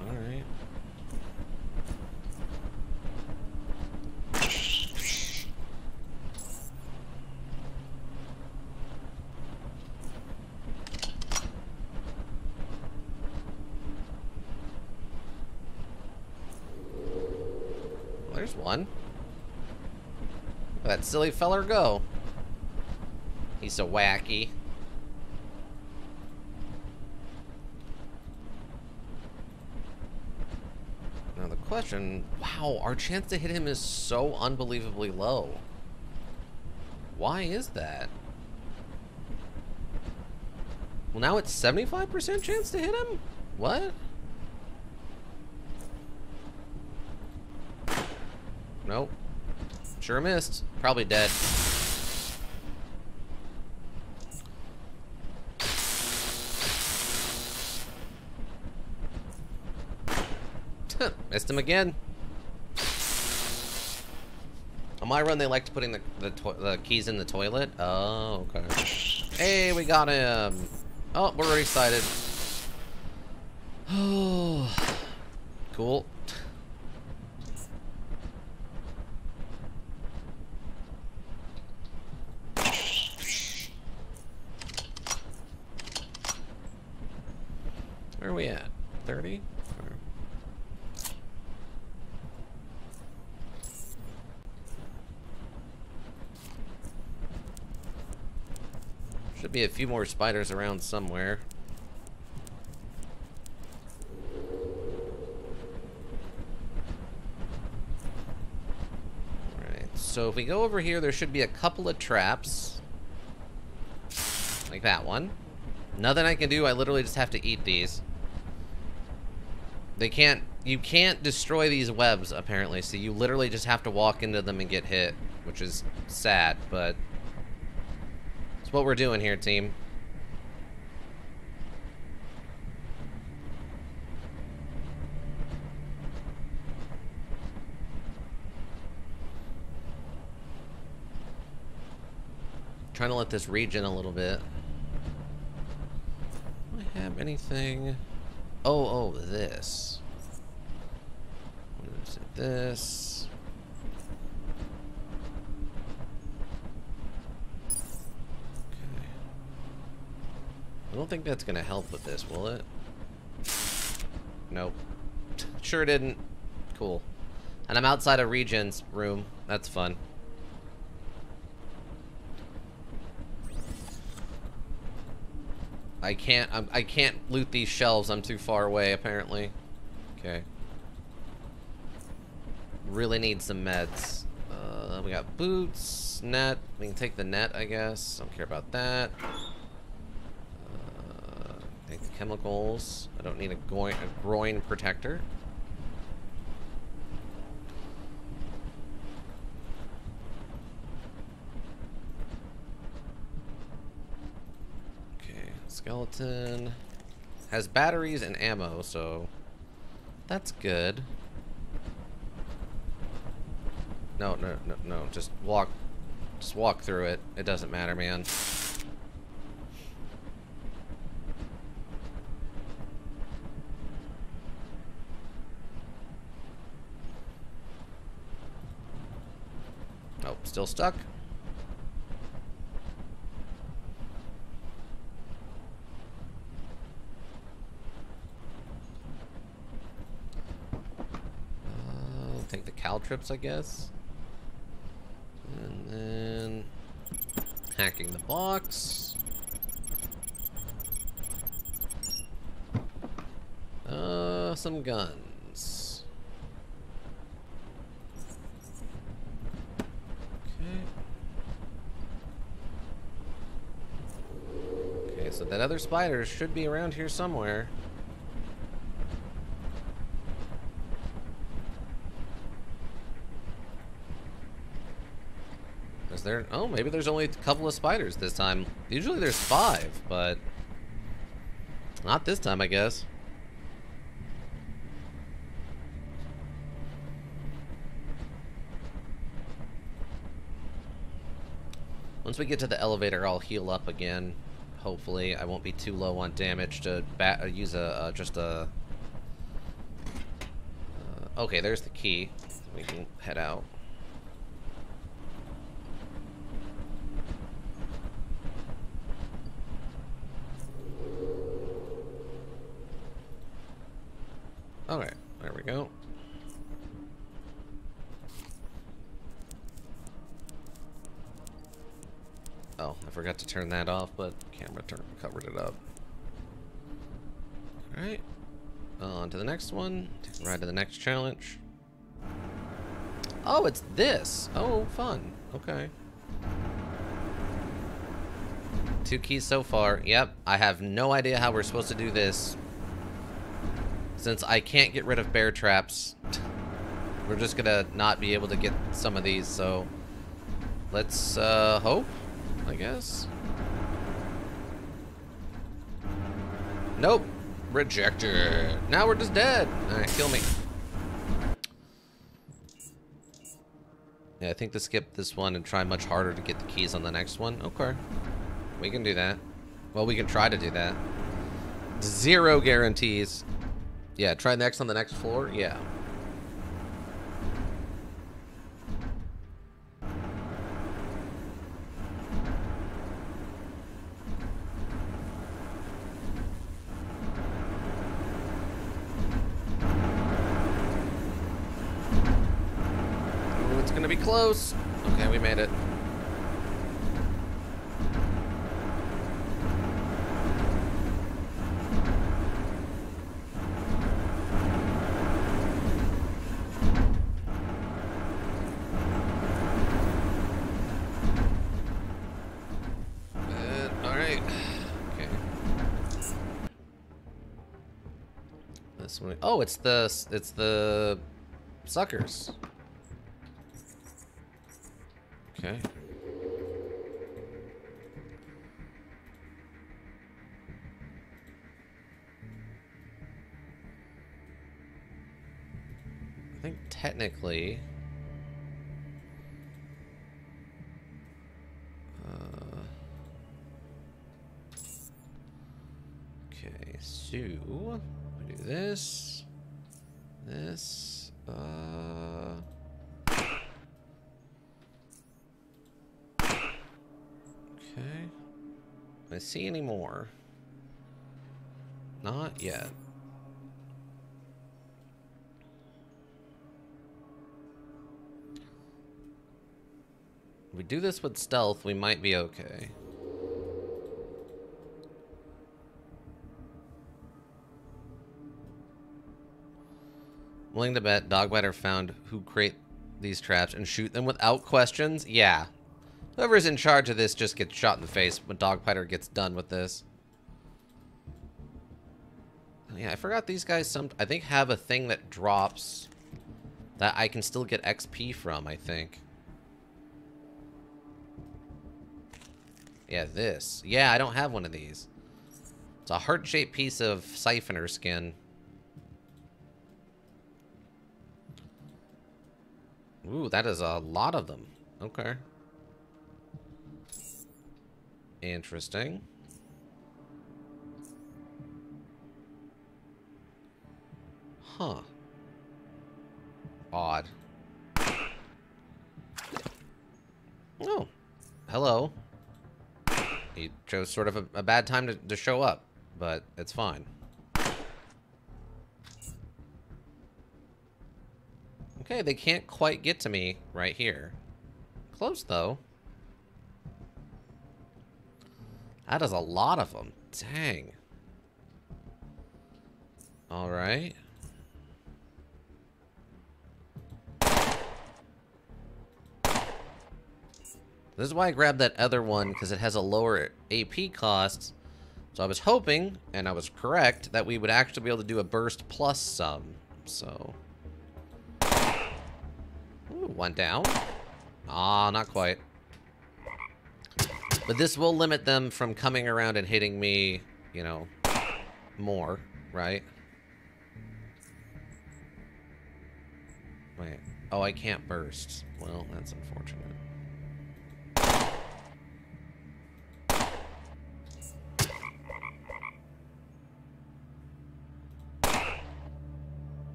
[SPEAKER 1] Alright. There's one. That silly feller go. He's so wacky. Now the question, wow, our chance to hit him is so unbelievably low. Why is that? Well, now it's 75% chance to hit him? What? Nope. Sure missed. Probably dead. Missed him again. On my run, they liked putting the, the, the keys in the toilet. Oh, okay. Hey, we got him. Oh, we're already sighted. Oh, cool. Where are we at? 30? Should be a few more spiders around somewhere. Alright, so if we go over here, there should be a couple of traps. Like that one. Nothing I can do, I literally just have to eat these. They can't, you can't destroy these webs, apparently, so you literally just have to walk into them and get hit, which is sad, but it's what we're doing here, team. Trying to let this regen a little bit. Do I have anything? Oh, oh, this. What is it? This. Don't think that's gonna help with this, will it? Nope. Sure didn't. Cool. And I'm outside of Regen's room. That's fun. I can't. I can't loot these shelves. I'm too far away. Apparently. Okay. Really need some meds. Uh, we got boots, net. We can take the net, I guess. Don't care about that. Chemicals. I don't need a groin, a groin protector. Okay, skeleton has batteries and ammo, so that's good. No, no, no, no. Just walk, just walk through it. It doesn't matter, man. Oh, still stuck. Uh, take the caltrops, I guess. And then hacking the box. Uh, some guns. Okay. That other spider should be around here somewhere. Is there? Oh, maybe there's only a couple of spiders this time. Usually there's five, but not this time, I guess. Once we get to the elevator, I'll heal up again. Hopefully, I won't be too low on damage to bat uh, use a uh, just a. Uh, okay, there's the key. We can head out. Okay, there we go. Oh, I forgot to turn that off, but camera turn covered it up. Alright. On to the next one. Ride to the next challenge. Oh, it's this. Oh, fun. Okay. Two keys so far. Yep, I have no idea how we're supposed to do this. Since I can't get rid of bear traps, we're just gonna not be able to get some of these, so let's uh, hope, I guess. Nope. Rejected. Now we're just dead. Alright, kill me. Yeah, I think to skip this one and try much harder to get the keys on the next one. Okay. We can do that. Well, we can try to do that. Zero guarantees. Yeah, try next on the next floor. Yeah. Ooh, it's gonna be close. Okay, we made it. Uh, all right. Okay. This one. Oh, it's the it's the suckers. Do this with stealth, we might be okay. Willing to bet Dogbiter found who create these traps and shoot them without questions? Yeah. Whoever's in charge of this just gets shot in the face when Dogbiter gets done with this. Yeah, I forgot these guys some I think have a thing that drops that I can still get XP from, I think. Yeah, this. Yeah, I don't have one of these. It's a heart-shaped piece of siphoner skin. Ooh, that is a lot of them. Okay. Interesting. Huh. Odd. Oh. Hello. He chose sort of a, a bad time to, to show up, but it's fine. Okay, they can't quite get to me right here. Close, though. That is a lot of them. Dang. Alright. This is why I grabbed that other one, because it has a lower AP cost. So I was hoping, and I was correct, that we would actually be able to do a burst plus some. So... Ooh, one down. Ah, not quite. But this will limit them from coming around and hitting me, you know, more, right? Wait. Oh, I can't burst. Well, that's unfortunate.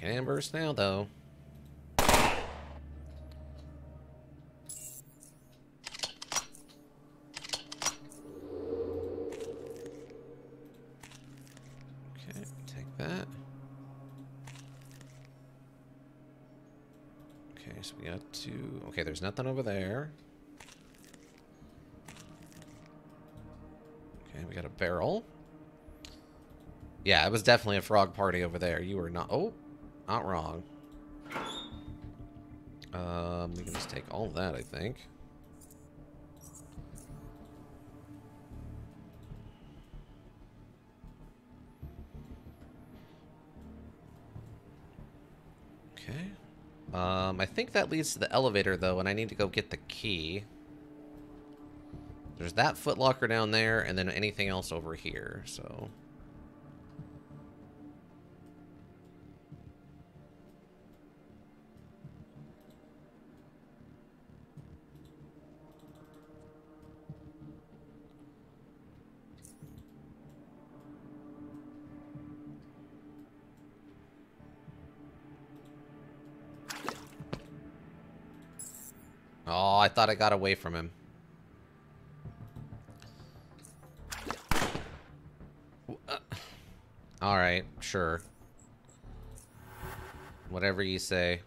[SPEAKER 1] Can burst now, though. Okay, take that. Okay, so we got two. Okay, there's nothing over there. Okay, we got a barrel. Yeah, it was definitely a frog party over there. You were not. Oh, not wrong. Um, we can just take all that, I think. Okay. Um, I think that leads to the elevator, though, and I need to go get the key. There's that footlocker down there, and then anything else over here, so... thought I got away from him. Uh, Alright, sure. Whatever you say,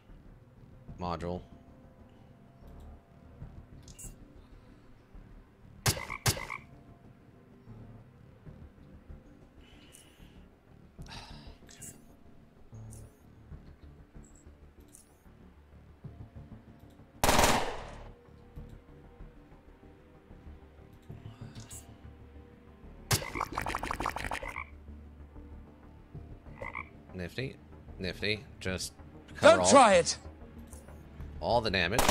[SPEAKER 1] module.
[SPEAKER 5] Try it!
[SPEAKER 1] all the damage.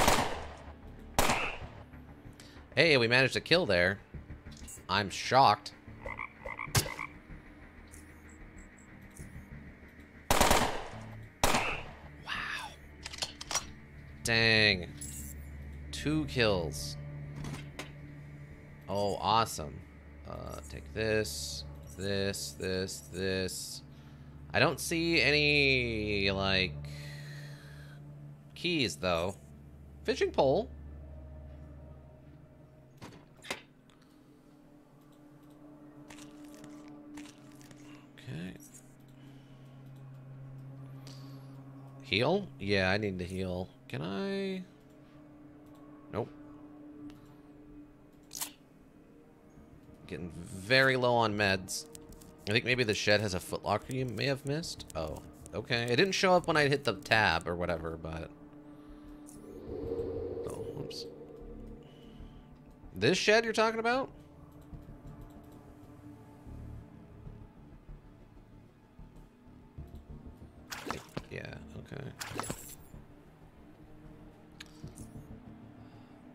[SPEAKER 1] Hey, we managed to kill there. I'm shocked. Wow. Dang. Two kills. Oh, awesome. Uh, take this, this, this, this. I don't see any, like, keys, though. Fishing pole? Okay. Heal? Yeah, I need to heal. Can I... Nope. Getting very low on meds. I think maybe the shed has a footlocker you may have missed. Oh, okay. It didn't show up when I hit the tab or whatever, but... This shed you're talking about? Yeah, okay.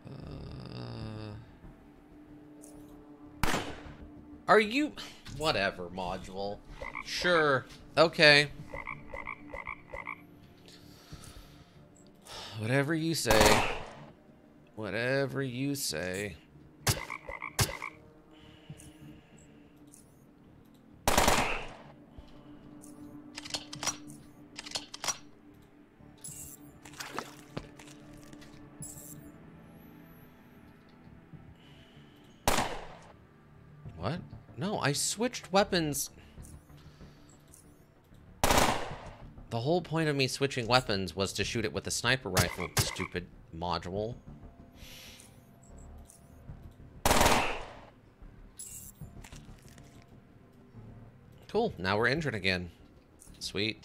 [SPEAKER 1] Uh, are you... Whatever, module. Sure. Okay. Whatever you say. Whatever you say. Switched weapons. The whole point of me switching weapons was to shoot it with a sniper rifle, stupid module. Cool, now we're injured again. Sweet.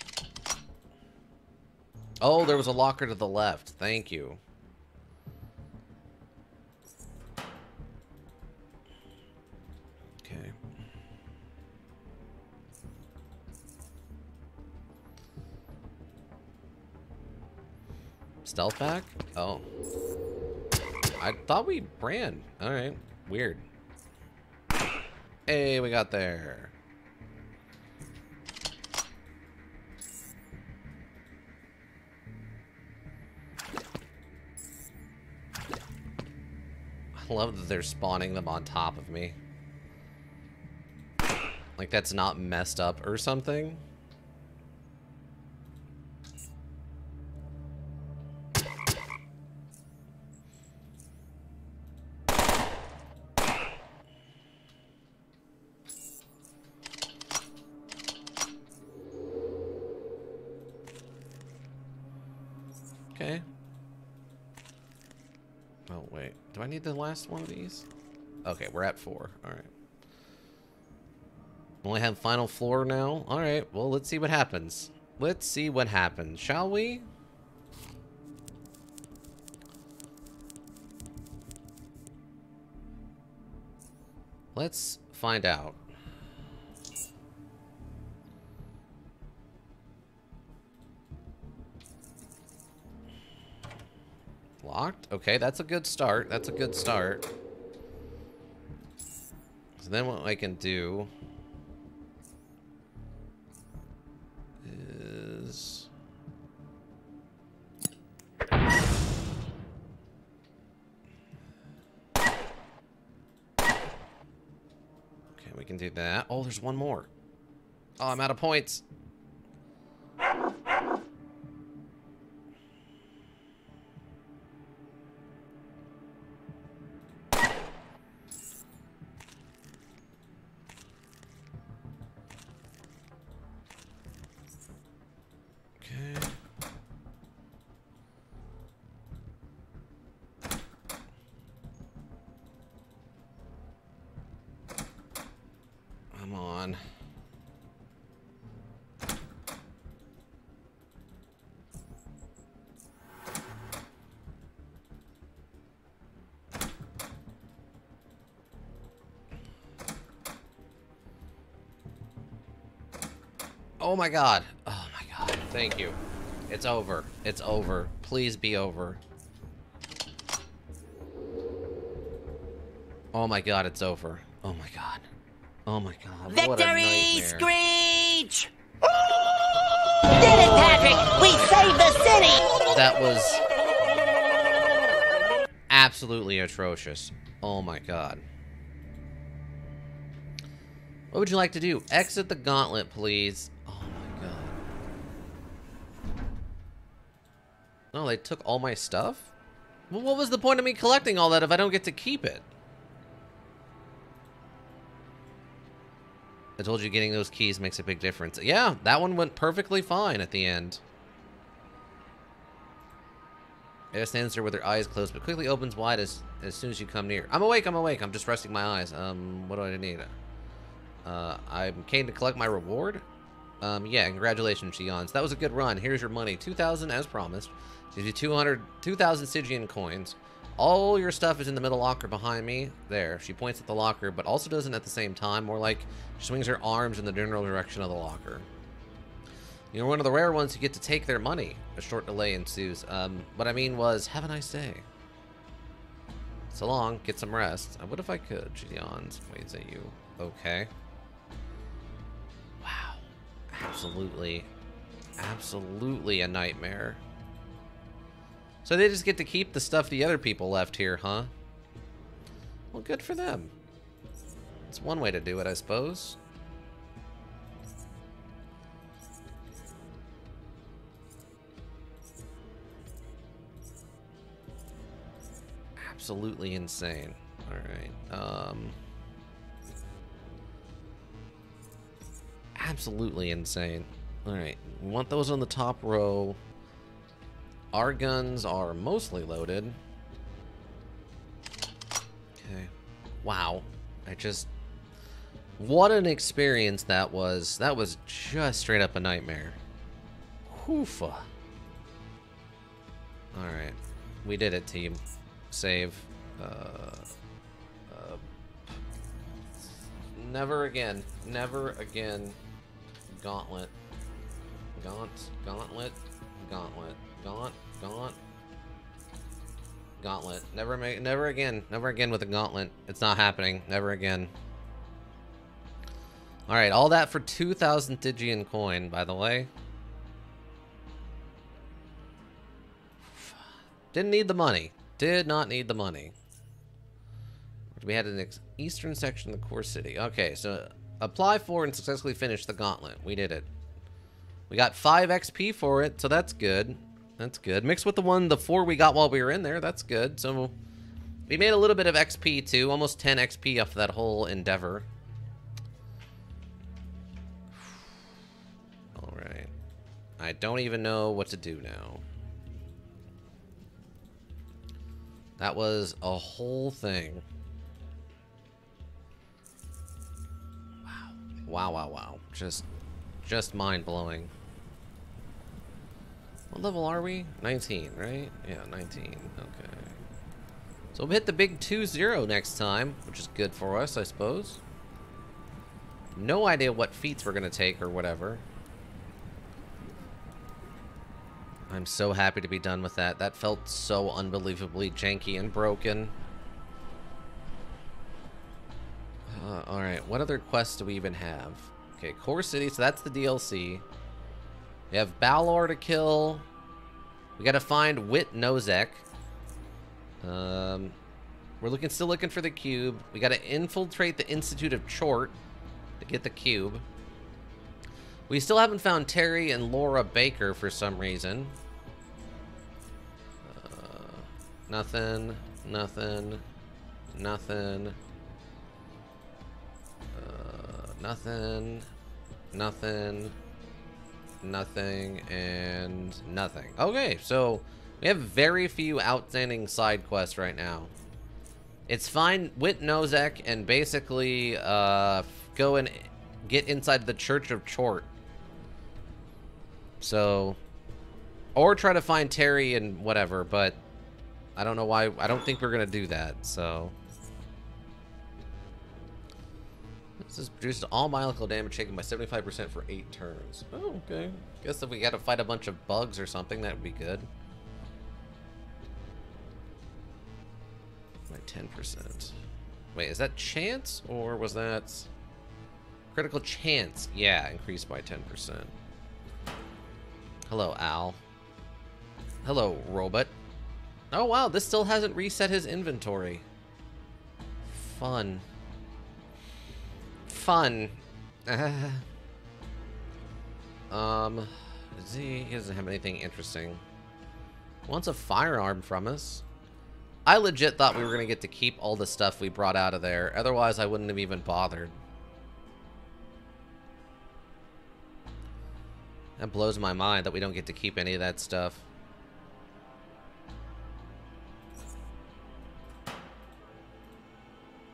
[SPEAKER 1] Oh, there was a locker to the left. Thank you. Stealth back? Oh. I thought we ran. Alright. Weird. Hey, we got there. I love that they're spawning them on top of me. Like that's not messed up or something. Okay. Oh, wait. Do I need the last one of these? Okay, we're at four. Alright. Only have final floor now? Alright, well, let's see what happens. Let's see what happens, shall we? Let's find out. Locked? Okay, that's a good start. That's a good start. So then what I can do is Okay, we can do that. Oh, there's one more. Oh, I'm out of points. My god. Oh my god. Thank you. It's over. It's over. Please be over. Oh my god, it's over. Oh my god. Oh my god.
[SPEAKER 8] Victory screech! Did it, Patrick! We saved the city!
[SPEAKER 1] That was absolutely atrocious. Oh my god. What would you like to do? Exit the gauntlet, please. Oh my god. No, they took all my stuff? Well, what was the point of me collecting all that if I don't get to keep it? I told you getting those keys makes a big difference. Yeah, that one went perfectly fine at the end. Ada stands there with her eyes closed, but quickly opens wide as as soon as you come near. I'm awake. I'm awake. I'm just resting my eyes. Um, what do I need? Uh, I came to collect my reward. Um, yeah, congratulations, she yawns. That was a good run. Here's your money. 2,000 as promised. Gives you 200, 2,000 Stygian coins. All your stuff is in the middle locker behind me. There. She points at the locker, but also doesn't at the same time. More like she swings her arms in the general direction of the locker. You're one of the rare ones who get to take their money. A short delay ensues. Um, what I mean was, have a nice day. So long, get some rest. Uh, What if I could? She yawns. Waits at you. Okay. Absolutely. Absolutely a nightmare. So they just get to keep the stuff the other people left here, huh? Well, good for them. It's one way to do it, I suppose. Absolutely insane. Alright. Um... Absolutely insane. Alright. We want those on the top row. Our guns are mostly loaded. Okay. Wow. I just... What an experience that was. That was just straight up a nightmare. Hoofa. Alright. We did it, team. Save. Uh, uh, never again. Never again. Gauntlet. Gaunt. Gauntlet. Gauntlet. Gaunt. Gaunt. Gauntlet. Never make. Never again. Never again with a gauntlet. It's not happening. Never again. All right. All that for 2,000 Stygian coin, by the way. Didn't need the money. Did not need the money. We had an eastern section of the core city. Okay, so apply for and successfully finish the gauntlet. We did it. We got 5 XP for it, so that's good. That's good. Mixed with the one, the 4 we got while we were in there, that's good. So we made a little bit of XP too, almost 10 XP off that whole endeavor. Alright. I don't even know what to do now. That was a whole thing. Wow. Wow, wow. Just just mind-blowing. What level are we? 19, right? Yeah, 19. Okay. So we'll hit the big 2-0 next time, which is good for us, I suppose. No idea what feats we're going to take or whatever. I'm so happy to be done with that. That felt so unbelievably janky and broken. Uh, Alright, what other quests do we even have? Okay, Core City, so that's the DLC. We have Balor to kill. We gotta find Wit Nozek. Um, we're looking still looking for the cube. We gotta infiltrate the Institute of Tchort to get the cube. We still haven't found Terry and Laura Baker for some reason. Uh, nothing, nothing, nothing. Nothing, nothing, nothing, and nothing. Okay, so we have very few outstanding side quests right now. It's fine with Nozek and basically uh, go and get inside the Church of Tchort. So, or try to find Terry and whatever, but I don't know why. I don't think we're going to do that, so. This has produced all molecule damage taken by 75% for 8 turns. Oh, okay. Guess if we got to fight a bunch of bugs or something, that would be good. By 10%. Wait, is that chance or was that critical chance? Yeah, increased by 10%. Hello, Al. Hello, robot. Oh, wow, this still hasn't reset his inventory. Fun. Fun. um, he, he doesn't have anything interesting. Wants a firearm from us. I legit thought we were going to get to keep all the stuff we brought out of there. Otherwise, I wouldn't have even bothered. That blows my mind that we don't get to keep any of that stuff.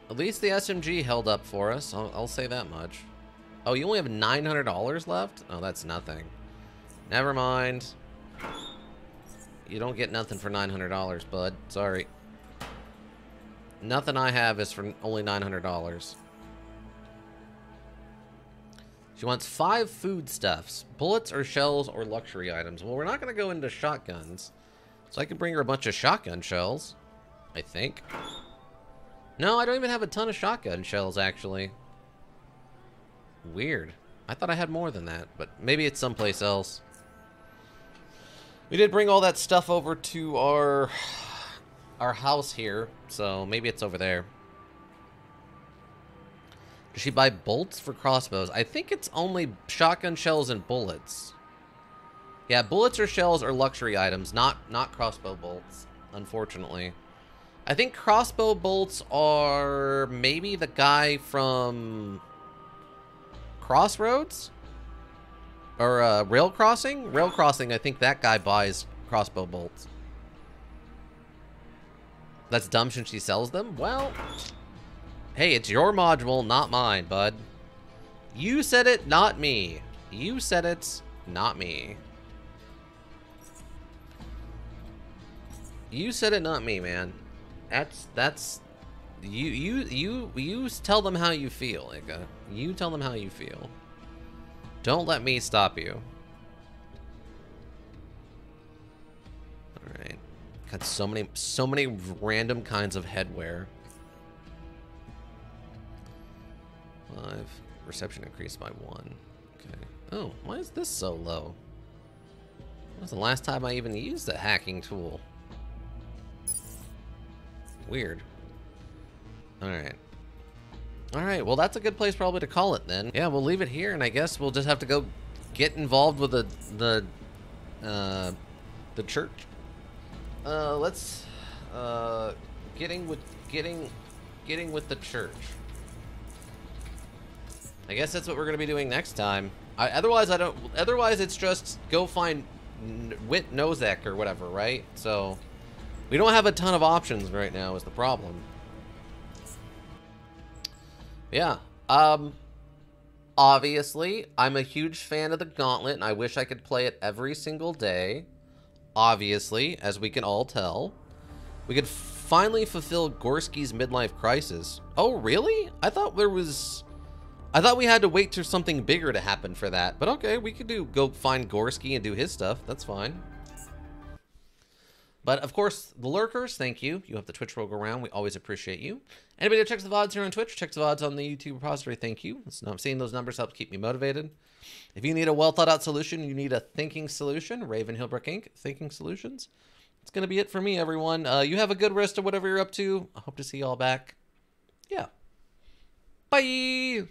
[SPEAKER 1] At least the SMG held up for us. I'll, I'll say that much. Oh, you only have $900 left? Oh, that's nothing. Never mind. You don't get nothing for $900, bud. Sorry. Nothing I have is for only $900. She wants five foodstuffs. Bullets or shells or luxury items. Well, we're not going to go into shotguns. So I can bring her a bunch of shotgun shells. I think. No, I don't even have a ton of shotgun shells, actually. Weird. I thought I had more than that, but maybe it's someplace else. We did bring all that stuff over to our our house here, so maybe it's over there. Does she buy bolts for crossbows? I think it's only shotgun shells and bullets. Yeah, bullets or shells are luxury items, not not crossbow bolts, unfortunately. I think crossbow bolts are maybe the guy from Crossroads? Or uh, Rail Crossing? Rail Crossing, I think that guy buys crossbow bolts. That's dumb since she sells them? Well, hey, it's your module, not mine, bud. You said it, not me. You said it, not me. You said it, not me, man. That's that's you you you you tell them how you feel, Ika. You tell them how you feel. Don't let me stop you. Alright. Got so many so many random kinds of headwear. Five. Reception increased by one. Okay. Oh, why is this so low? When was the last time I even used a hacking tool? Weird. Alright. Alright, well that's a good place probably to call it then. Yeah, we'll leave it here and I guess we'll just have to go get involved with the the uh the church. Uh let's uh getting with getting getting with the church. I guess that's what we're gonna be doing next time. I, otherwise I don't otherwise it's just go find Wit Nozek or whatever, right? So we don't have a ton of options right now is the problem. Yeah. Um obviously, I'm a huge fan of the Gauntlet and I wish I could play it every single day. Obviously, as we can all tell. We could finally fulfill Gorski's midlife crisis. Oh, really? I thought there was I thought we had to wait for something bigger to happen for that. But okay, we could do go find Gorski and do his stuff. That's fine. But of course, the lurkers, thank you. You have the Twitch roll around. We always appreciate you. Anybody that checks the VODs here on Twitch, checks the VODs on the YouTube repository, thank you. I'm seeing those numbers helps keep me motivated. If you need a well thought out solution, you need a thinking solution, Raven Hillbrook Inc., Thinking Solutions. It's going to be it for me, everyone. Uh, you have a good rest of whatever you're up to. I hope to see you all back. Yeah. Bye.